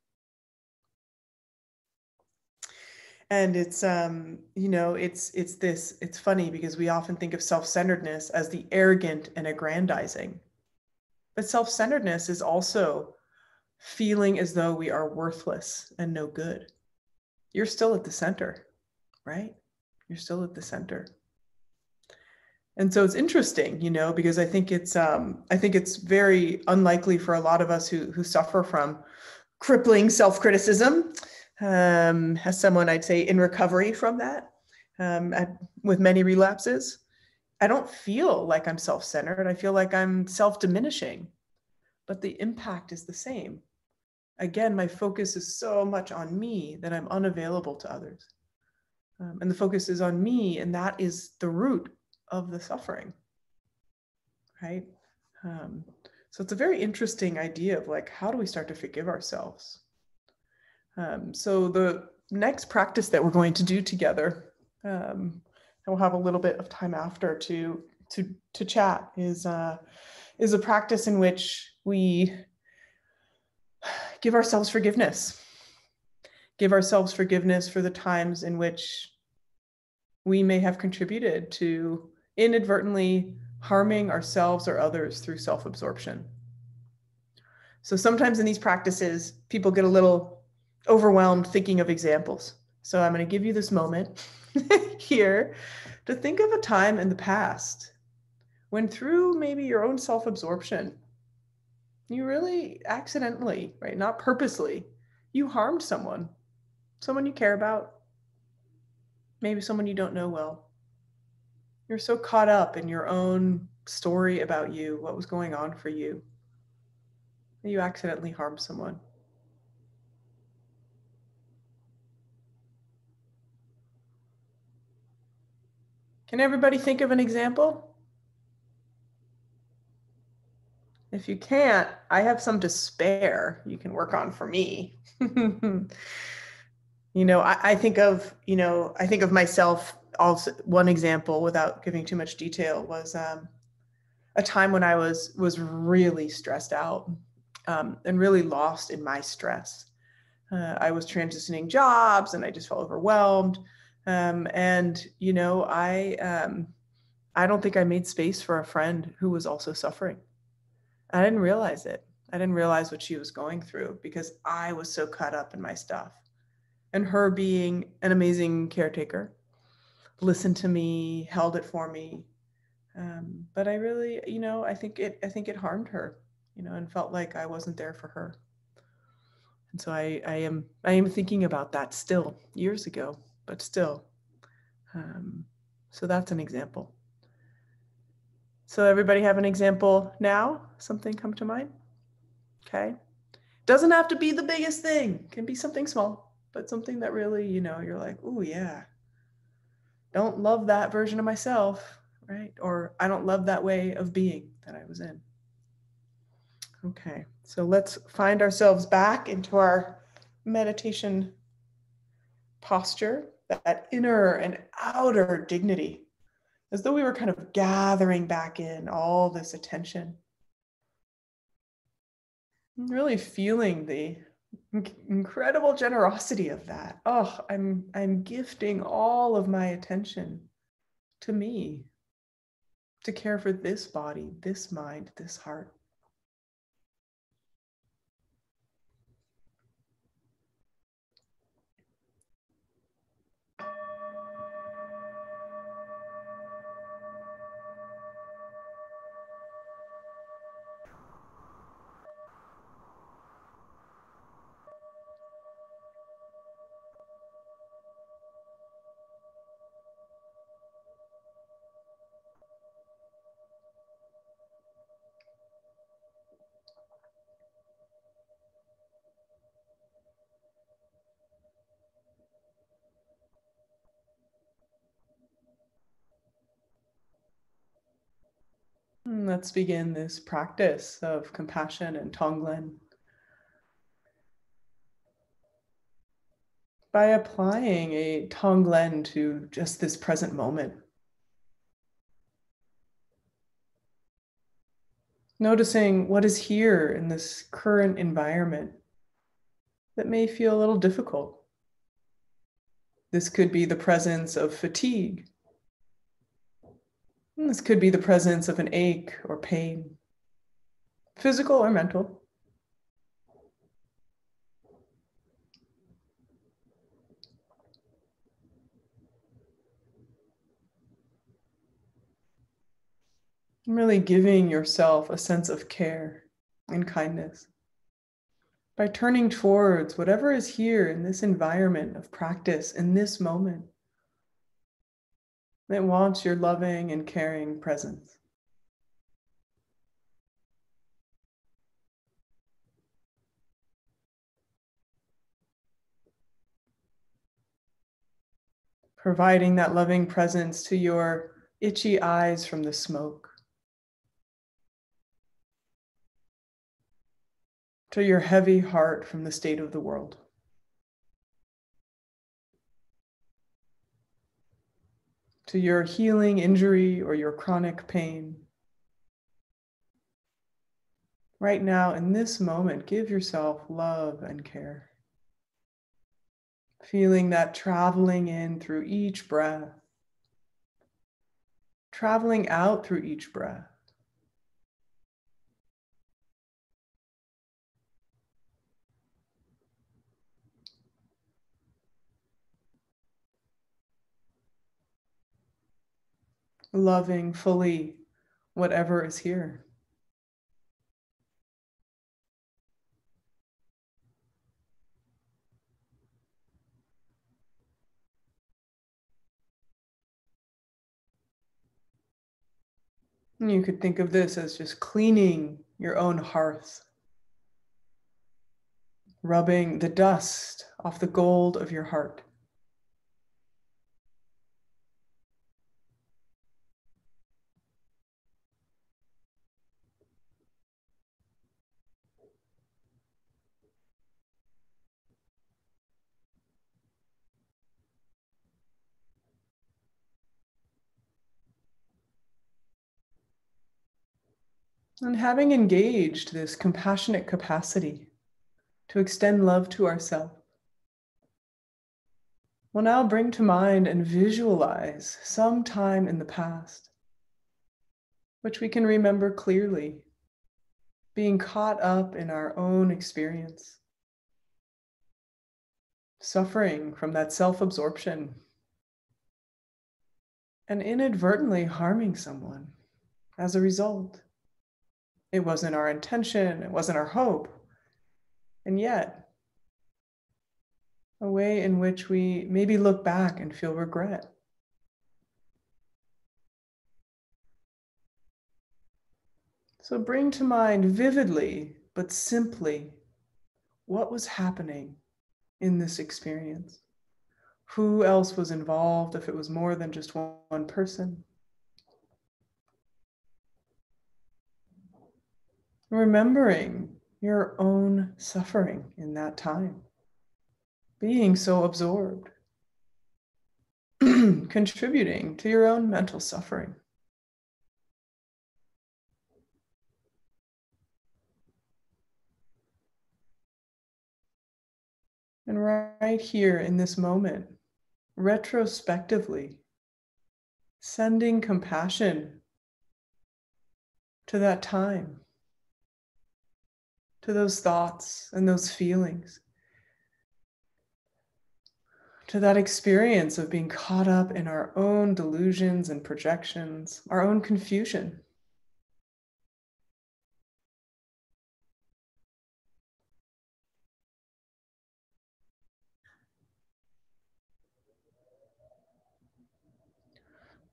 And it's um you know it's it's this it's funny because we often think of self-centeredness as the arrogant and aggrandizing. But self-centeredness is also feeling as though we are worthless and no good. You're still at the center right? You're still at the center. And so it's interesting you know because i think it's um i think it's very unlikely for a lot of us who who suffer from crippling self-criticism um, as someone I'd say in recovery from that, um, at, with many relapses, I don't feel like I'm self centered. I feel like I'm self diminishing, but the impact is the same. Again, my focus is so much on me that I'm unavailable to others. Um, and the focus is on me, and that is the root of the suffering. Right? Um, so it's a very interesting idea of like, how do we start to forgive ourselves? Um, so the next practice that we're going to do together, um, and we'll have a little bit of time after to to to chat, is uh, is a practice in which we give ourselves forgiveness. Give ourselves forgiveness for the times in which we may have contributed to inadvertently harming ourselves or others through self absorption. So sometimes in these practices, people get a little overwhelmed thinking of examples. So I'm going to give you this moment here to think of a time in the past when, through maybe your own self absorption, you really accidentally, right, not purposely, you harmed someone, someone you care about, maybe someone you don't know well. You're so caught up in your own story about you, what was going on for you, you accidentally harmed someone. Can everybody think of an example? If you can't, I have some to spare you can work on for me. you know, I, I, think of, you know, I think of myself also one example without giving too much detail was um, a time when I was was really stressed out um, and really lost in my stress. Uh, I was transitioning jobs and I just felt overwhelmed. Um, and you know, I um, I don't think I made space for a friend who was also suffering. I didn't realize it. I didn't realize what she was going through because I was so caught up in my stuff. And her being an amazing caretaker, listened to me, held it for me. Um, but I really, you know, I think it I think it harmed her, you know, and felt like I wasn't there for her. And so I, I am I am thinking about that still years ago but still. Um, so that's an example. So everybody have an example now? Something come to mind? Okay. Doesn't have to be the biggest thing. Can be something small, but something that really, you know, you're like, oh yeah. Don't love that version of myself, right? Or I don't love that way of being that I was in. Okay, so let's find ourselves back into our meditation posture that inner and outer dignity, as though we were kind of gathering back in all this attention. I'm really feeling the incredible generosity of that. Oh, I'm I'm gifting all of my attention to me to care for this body, this mind, this heart. Let's begin this practice of compassion and Tonglen by applying a Tonglen to just this present moment. Noticing what is here in this current environment that may feel a little difficult, This could be the presence of fatigue. This could be the presence of an ache or pain, physical or mental. really giving yourself a sense of care and kindness by turning towards whatever is here in this environment of practice in this moment that wants your loving and caring presence. Providing that loving presence to your itchy eyes from the smoke. to your heavy heart from the state of the world. To your healing injury or your chronic pain. Right now, in this moment, give yourself love and care. Feeling that traveling in through each breath, traveling out through each breath. Loving fully whatever is here. you could think of this as just cleaning your own hearth, rubbing the dust off the gold of your heart. And having engaged this compassionate capacity to extend love to ourselves, we'll now bring to mind and visualize some time in the past, which we can remember clearly, being caught up in our own experience, suffering from that self absorption, and inadvertently harming someone as a result. It wasn't our intention, it wasn't our hope. And yet, a way in which we maybe look back and feel regret. So bring to mind vividly, but simply, what was happening in this experience? Who else was involved if it was more than just one person? Remembering your own suffering in that time, being so absorbed, contributing to your own mental suffering. And right here in this moment, retrospectively, sending compassion to that time to those thoughts and those feelings, to that experience of being caught up in our own delusions and projections, our own confusion.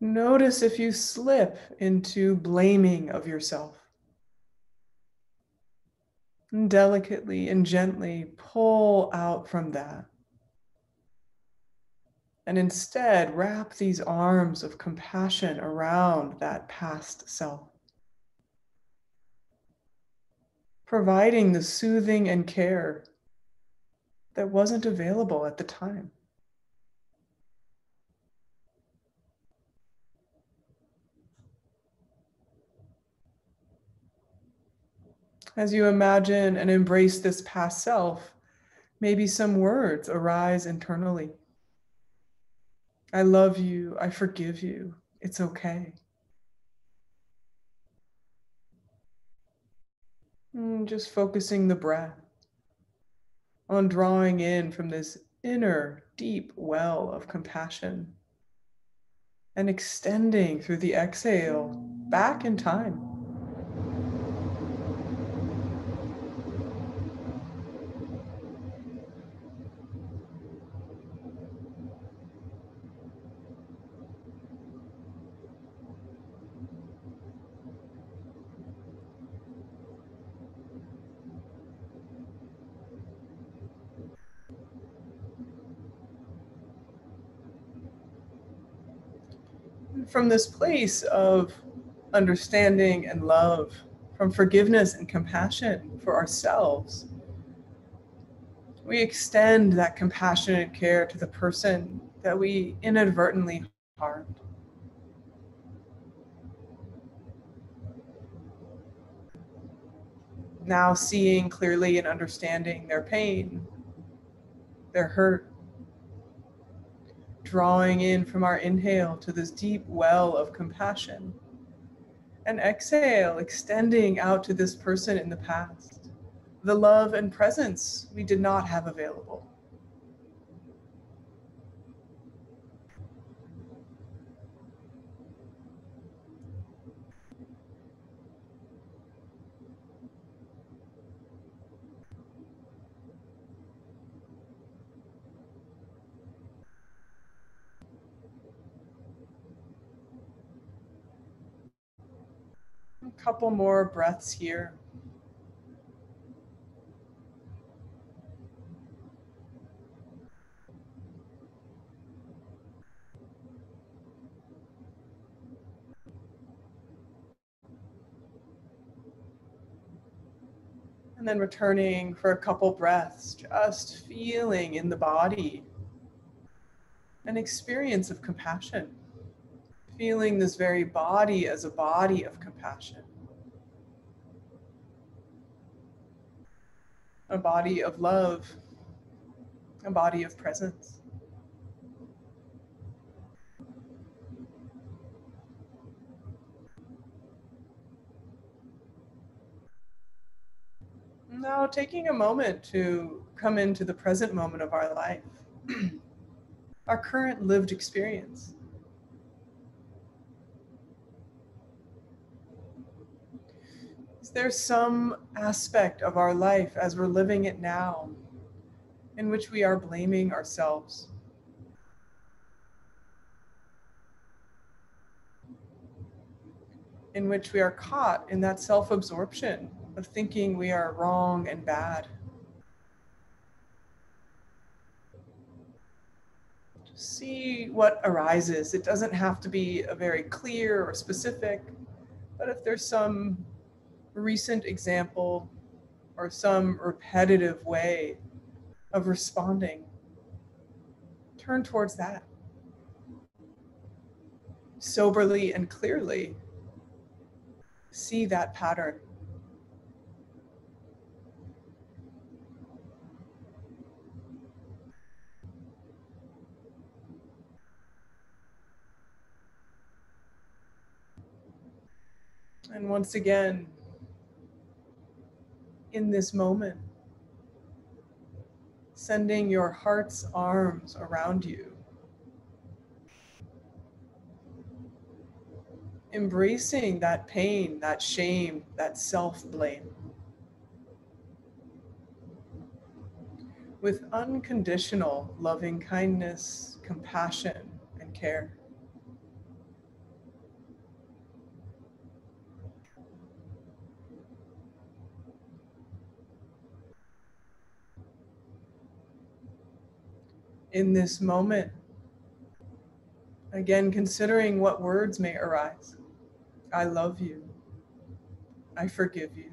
Notice if you slip into blaming of yourself and delicately and gently pull out from that. And instead, wrap these arms of compassion around that past self, providing the soothing and care that wasn't available at the time. As you imagine and embrace this past self, maybe some words arise internally. I love you. I forgive you. It's okay. And mm, just focusing the breath on drawing in from this inner deep well of compassion and extending through the exhale back in time. From this place of understanding and love, from forgiveness and compassion for ourselves, we extend that compassionate care to the person that we inadvertently harmed. Now seeing clearly and understanding their pain, their hurt, drawing in from our inhale to this deep well of compassion. And exhale, extending out to this person in the past, the love and presence we did not have available. Couple more breaths here. And then returning for a couple breaths, just feeling in the body. An experience of compassion. Feeling this very body as a body of compassion, a body of love, a body of presence. Now, taking a moment to come into the present moment of our life, our current lived experience. There some aspect of our life as we're living it now in which we are blaming ourselves? In which we are caught in that self absorption of thinking we are wrong and bad. See what arises. It doesn't have to be a very clear or specific, but if there's some recent example or some repetitive way of responding, turn towards that. Soberly and clearly see that pattern. And once again, in this moment. Sending your heart's arms around you. Embracing that pain, that shame, that self blame. With unconditional loving kindness, compassion, and care. In this moment. Again, considering what words may arise. I love you. I forgive you.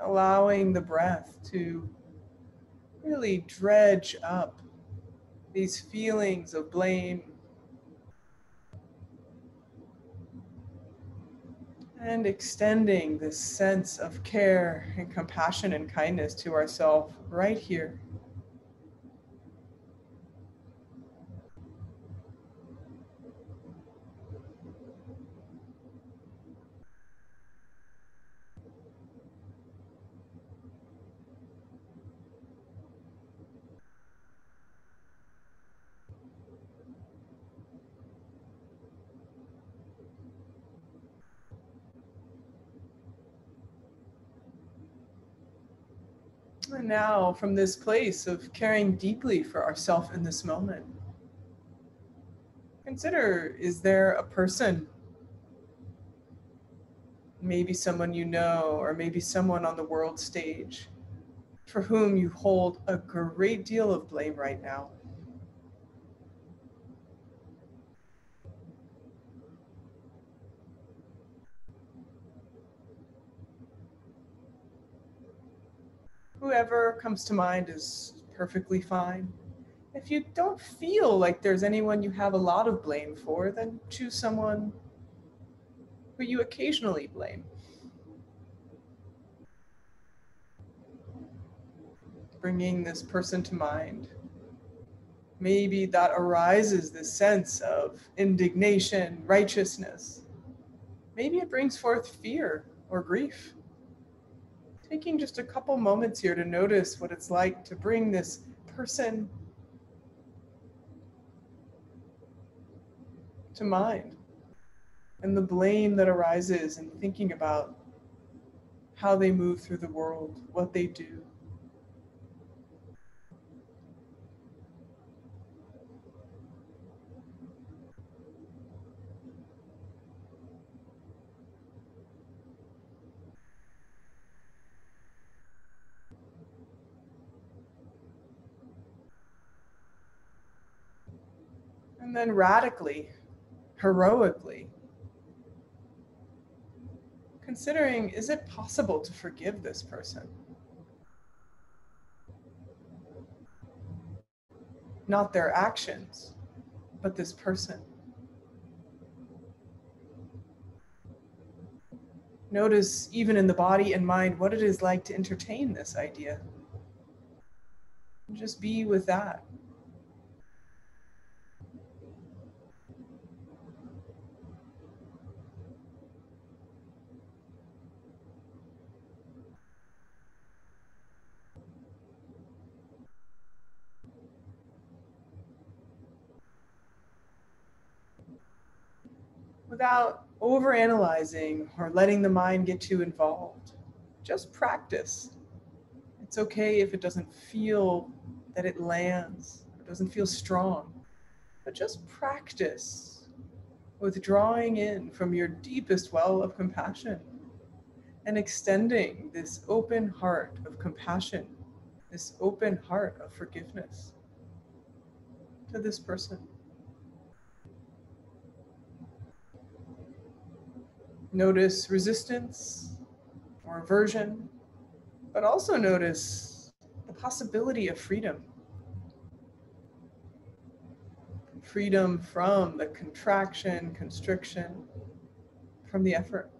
Allowing the breath to really dredge up these feelings of blame And extending this sense of care and compassion and kindness to ourselves right here. And now, from this place of caring deeply for ourselves in this moment, consider is there a person, maybe someone you know, or maybe someone on the world stage, for whom you hold a great deal of blame right now? Whoever comes to mind is perfectly fine. If you don't feel like there's anyone you have a lot of blame for, then choose someone who you occasionally blame. Bringing this person to mind. Maybe that arises this sense of indignation, righteousness. Maybe it brings forth fear or grief taking just a couple moments here to notice what it's like to bring this person to mind and the blame that arises in thinking about how they move through the world, what they do. And then radically, heroically, considering is it possible to forgive this person? Not their actions, but this person. Notice, even in the body and mind, what it is like to entertain this idea. Just be with that. Without overanalyzing or letting the mind get too involved. Just practice. It's okay if it doesn't feel that it lands, it doesn't feel strong, but just practice withdrawing in from your deepest well of compassion and extending this open heart of compassion, this open heart of forgiveness to this person. Notice resistance or aversion, but also notice the possibility of freedom. Freedom from the contraction, constriction, from the effort.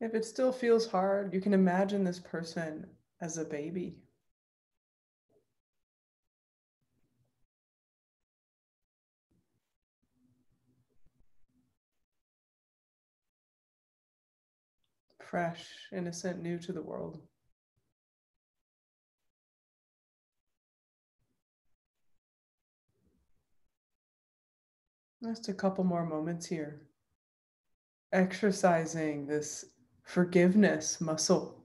If it still feels hard, you can imagine this person as a baby. Fresh, innocent, new to the world. Just a couple more moments here. Exercising this forgiveness muscle.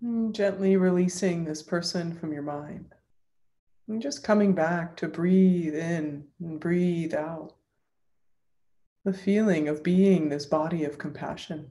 Hmm, gently releasing this person from your mind. And just coming back to breathe in and breathe out. The feeling of being this body of compassion.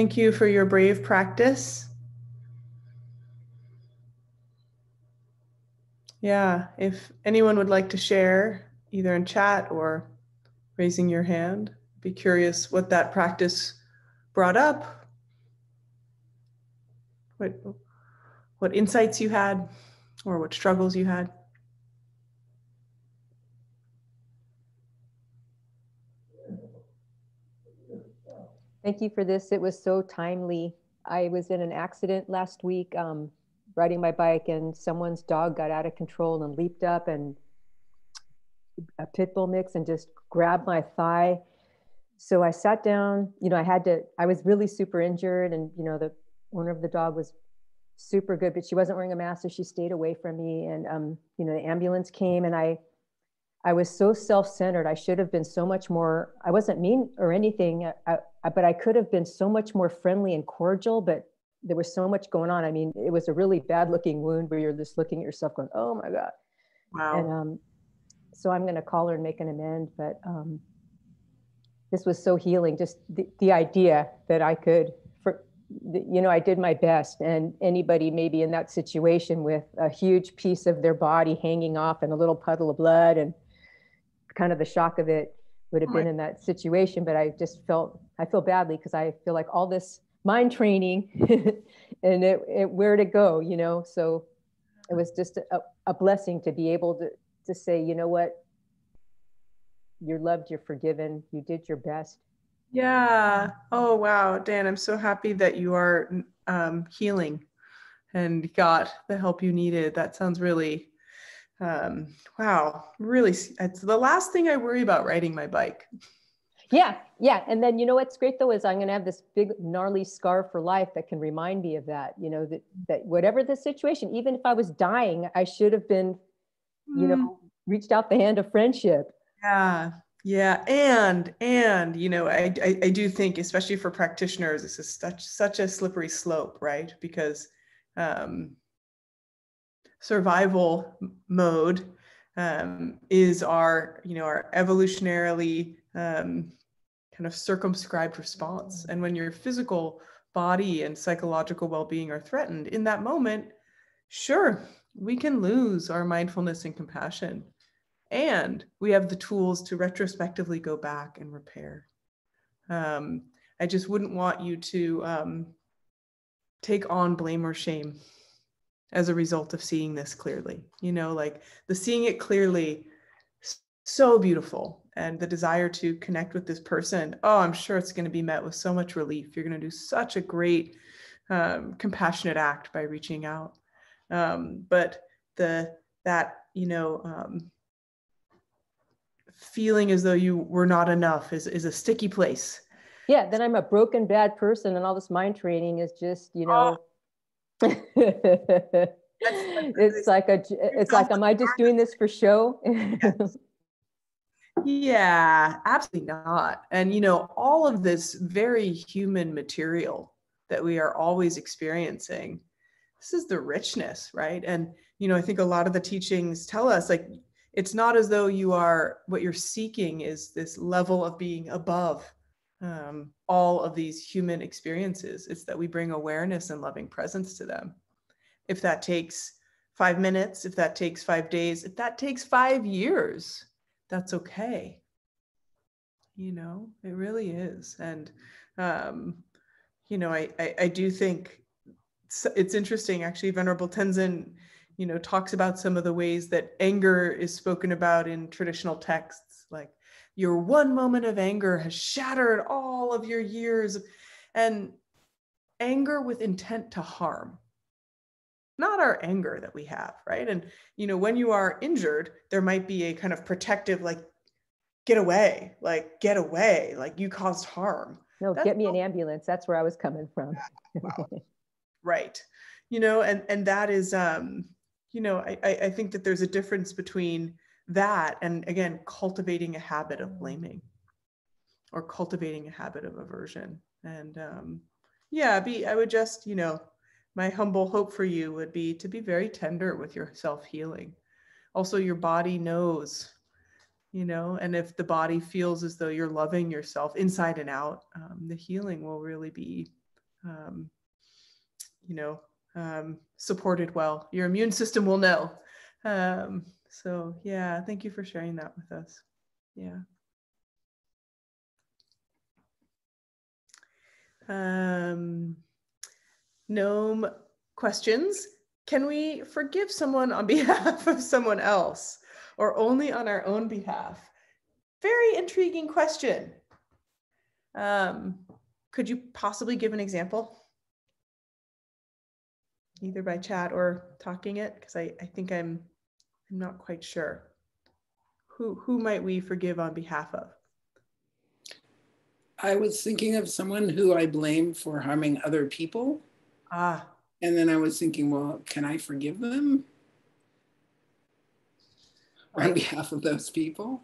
Thank you for your brave practice. Yeah, if anyone would like to share, either in chat or raising your hand, be curious what that practice brought up, what, what insights you had, or what struggles you had. Thank you for this. It was so timely. I was in an accident last week um, riding my bike, and someone's dog got out of control and leaped up and a pit bull mix and just grabbed my thigh. So I sat down. You know, I had to. I was really super injured, and you know, the owner of the dog was super good, but she wasn't wearing a mask, so she stayed away from me. And um, you know, the ambulance came, and I I was so self-centered. I should have been so much more. I wasn't mean or anything, I, I, but I could have been so much more friendly and cordial. But there was so much going on. I mean, it was a really bad-looking wound where you're just looking at yourself, going, "Oh my god!" Wow. And um, so I'm going to call her and make an amend. But um, this was so healing. Just the, the idea that I could, for you know, I did my best, and anybody maybe in that situation with a huge piece of their body hanging off and a little puddle of blood and kind of the shock of it would have been in that situation but i just felt i feel badly because i feel like all this mind training and it, it where to go you know? So it was just a, a blessing to be able to to say you know what? You're loved you're forgiven you did your best. Yeah. Oh wow. Dan i'm so happy that you are um, healing and got the help you needed. That sounds really um, wow, really, it's the last thing I worry about riding my bike. Yeah, yeah. And then you know what's great though is I'm going to have this big gnarly scar for life that can remind me of that. You know that that whatever the situation, even if I was dying, I should have been, you know, mm. reached out the hand of friendship. Yeah, yeah, and and you know, I, I I do think, especially for practitioners, this is such such a slippery slope, right? Because um, survival mode um, is our, you know, our evolutionarily um, kind of circumscribed response. And when your physical body and psychological well-being are threatened in that moment, sure, we can lose our mindfulness and compassion. And we have the tools to retrospectively go back and repair. Um, I just wouldn't want you to um, take on blame or shame as a result of seeing this clearly. You know, like the seeing it clearly, so beautiful. And the desire to connect with this person, oh, I'm sure it's going to be met with so much relief. You're going to do such a great, um, compassionate act by reaching out. Um, but the that you know um, feeling as though you were not enough is is a sticky place. Yeah, then I'm a broken bad person, and all this mind training is just you know. Oh it's like a it's like am i just doing this for show? Yes. yeah absolutely not. And you know all of this very human material that we are always experiencing this is the richness right? And you know i think a lot of the teachings tell us like it's not as though you are what you're seeking is this level of being above um, all of these human experiences. It's that we bring awareness and loving presence to them. If that takes five minutes, if that takes five days, if that takes five years, that's okay. You know, it really is. And, um, you know, I, I, I do think it's interesting actually, Venerable Tenzin, you know, talks about some of the ways that anger is spoken about in traditional texts, your one moment of anger has shattered all of your years and anger with intent to harm. Not our anger that we have right? And you know when you are injured there might be a kind of protective like get away like get away like you caused harm. No that's get me an ambulance. That's where i was coming from. Wow. right. You know and and that is um you know I, I think that there's a difference between that and again cultivating a habit of blaming or cultivating a habit of aversion. And um, yeah be i would just you know my humble hope for you would be to be very tender with your self-healing. Also your body knows you know and if the body feels as though you're loving yourself inside and out um, the healing will really be um, you know um, supported well. Your immune system will know. Um, so yeah, thank you for sharing that with us. Yeah. Um, gnome questions. Can we forgive someone on behalf of someone else or only on our own behalf? Very intriguing question. Um, could you possibly give an example? Either by chat or talking it, because I, I think I'm I'm not quite sure. Who, who might we forgive on behalf of? I was thinking of someone who I blame for harming other people. Ah. And then I was thinking, well, can I forgive them right. on behalf of those people?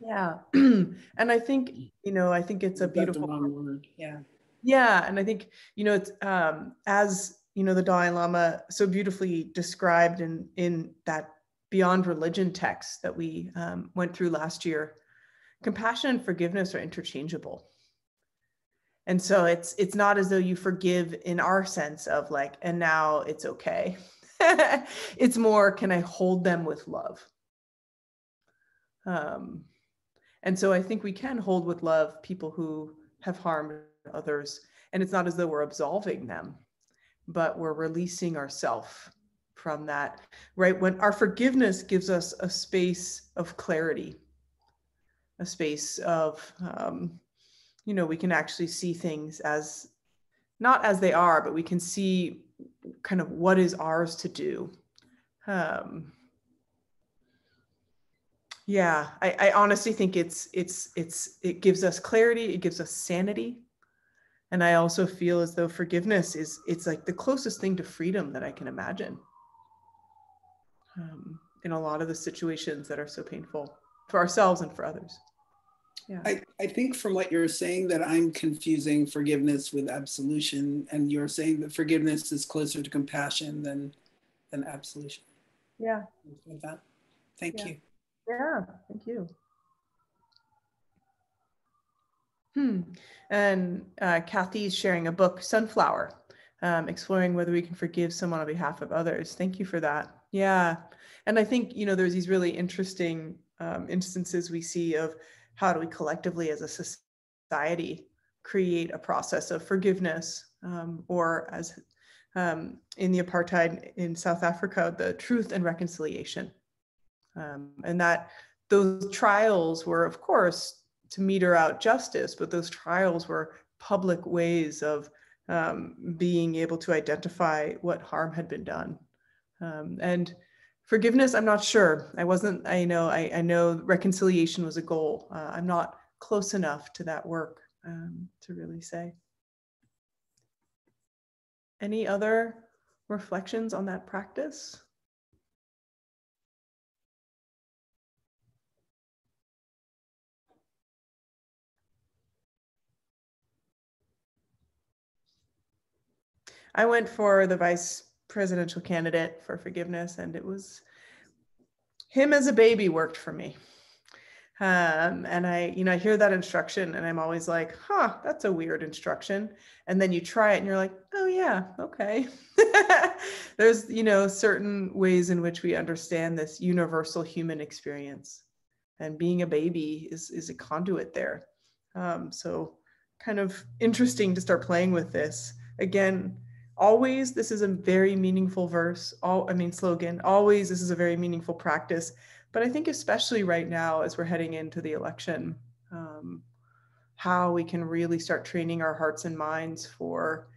Yeah. and I think, you know, I think it's a beautiful word. Yeah. Yeah. And I think, you know, it's um, as, you know, the Dalai Lama so beautifully described in, in that beyond religion texts that we um, went through last year, compassion and forgiveness are interchangeable. And so it's it's not as though you forgive in our sense of like, and now it's okay. it's more, can I hold them with love? Um, and so I think we can hold with love people who have harmed others. And it's not as though we're absolving them, but we're releasing ourselves from that, right? When our forgiveness gives us a space of clarity, a space of, um, you know, we can actually see things as not as they are, but we can see kind of what is ours to do. Um, yeah, I, I honestly think it's it's it's it gives us clarity, it gives us sanity, and I also feel as though forgiveness is it's like the closest thing to freedom that I can imagine um, in a lot of the situations that are so painful for ourselves and for others. Yeah. I, I think from what you're saying that I'm confusing forgiveness with absolution, and you're saying that forgiveness is closer to compassion than than absolution. Yeah. That. Thank yeah. you. Yeah, thank you. Hmm. And uh, Kathy's sharing a book, Sunflower, um, exploring whether we can forgive someone on behalf of others. Thank you for that. Yeah. And I think, you know, there's these really interesting um, instances we see of how do we collectively as a society create a process of forgiveness um, or as um, in the apartheid in South Africa, the truth and reconciliation. Um, and that those trials were, of course, to meter out justice, but those trials were public ways of um, being able to identify what harm had been done. Um, and forgiveness, I'm not sure. I wasn't, I know, I, I know reconciliation was a goal. Uh, I'm not close enough to that work um, to really say. Any other reflections on that practice? I went for the vice presidential candidate for forgiveness, and it was him as a baby worked for me. Um, and I, you know, I hear that instruction and I'm always like, huh, that's a weird instruction. And then you try it and you're like, oh, yeah, okay. There's, you know, certain ways in which we understand this universal human experience. And being a baby is, is a conduit there. Um, so, kind of interesting to start playing with this. Again, always this is a very meaningful verse all i mean slogan. Always this is a very meaningful practice. But i think especially right now as we're heading into the election um, how we can really start training our hearts and minds for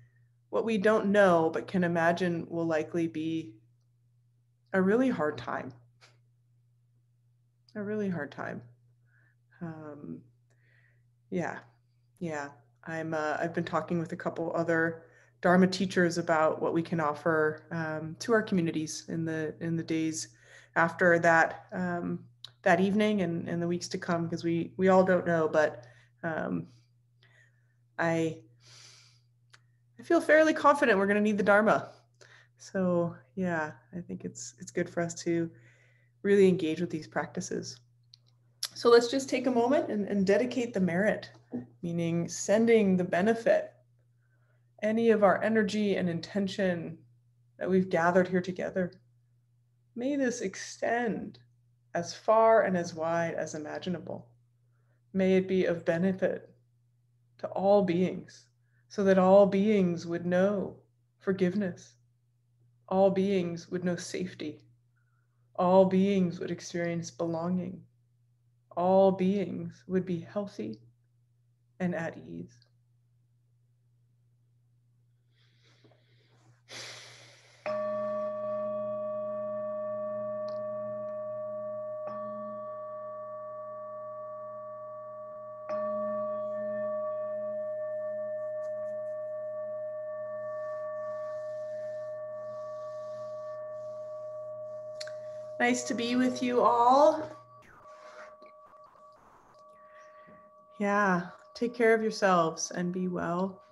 what we don't know but can imagine will likely be a really hard time. A really hard time. Um, yeah yeah. I'm uh, i've been talking with a couple other Dharma teachers about what we can offer um, to our communities in the in the days after that um, that evening and, and the weeks to come because we we all don't know but um, I I feel fairly confident we're going to need the Dharma. So yeah I think it's it's good for us to really engage with these practices. So let's just take a moment and, and dedicate the merit meaning sending the benefit any of our energy and intention that we've gathered here together. May this extend as far and as wide as imaginable. May it be of benefit to all beings so that all beings would know forgiveness. All beings would know safety. All beings would experience belonging. All beings would be healthy and at ease. Nice to be with you all. Yeah, take care of yourselves and be well.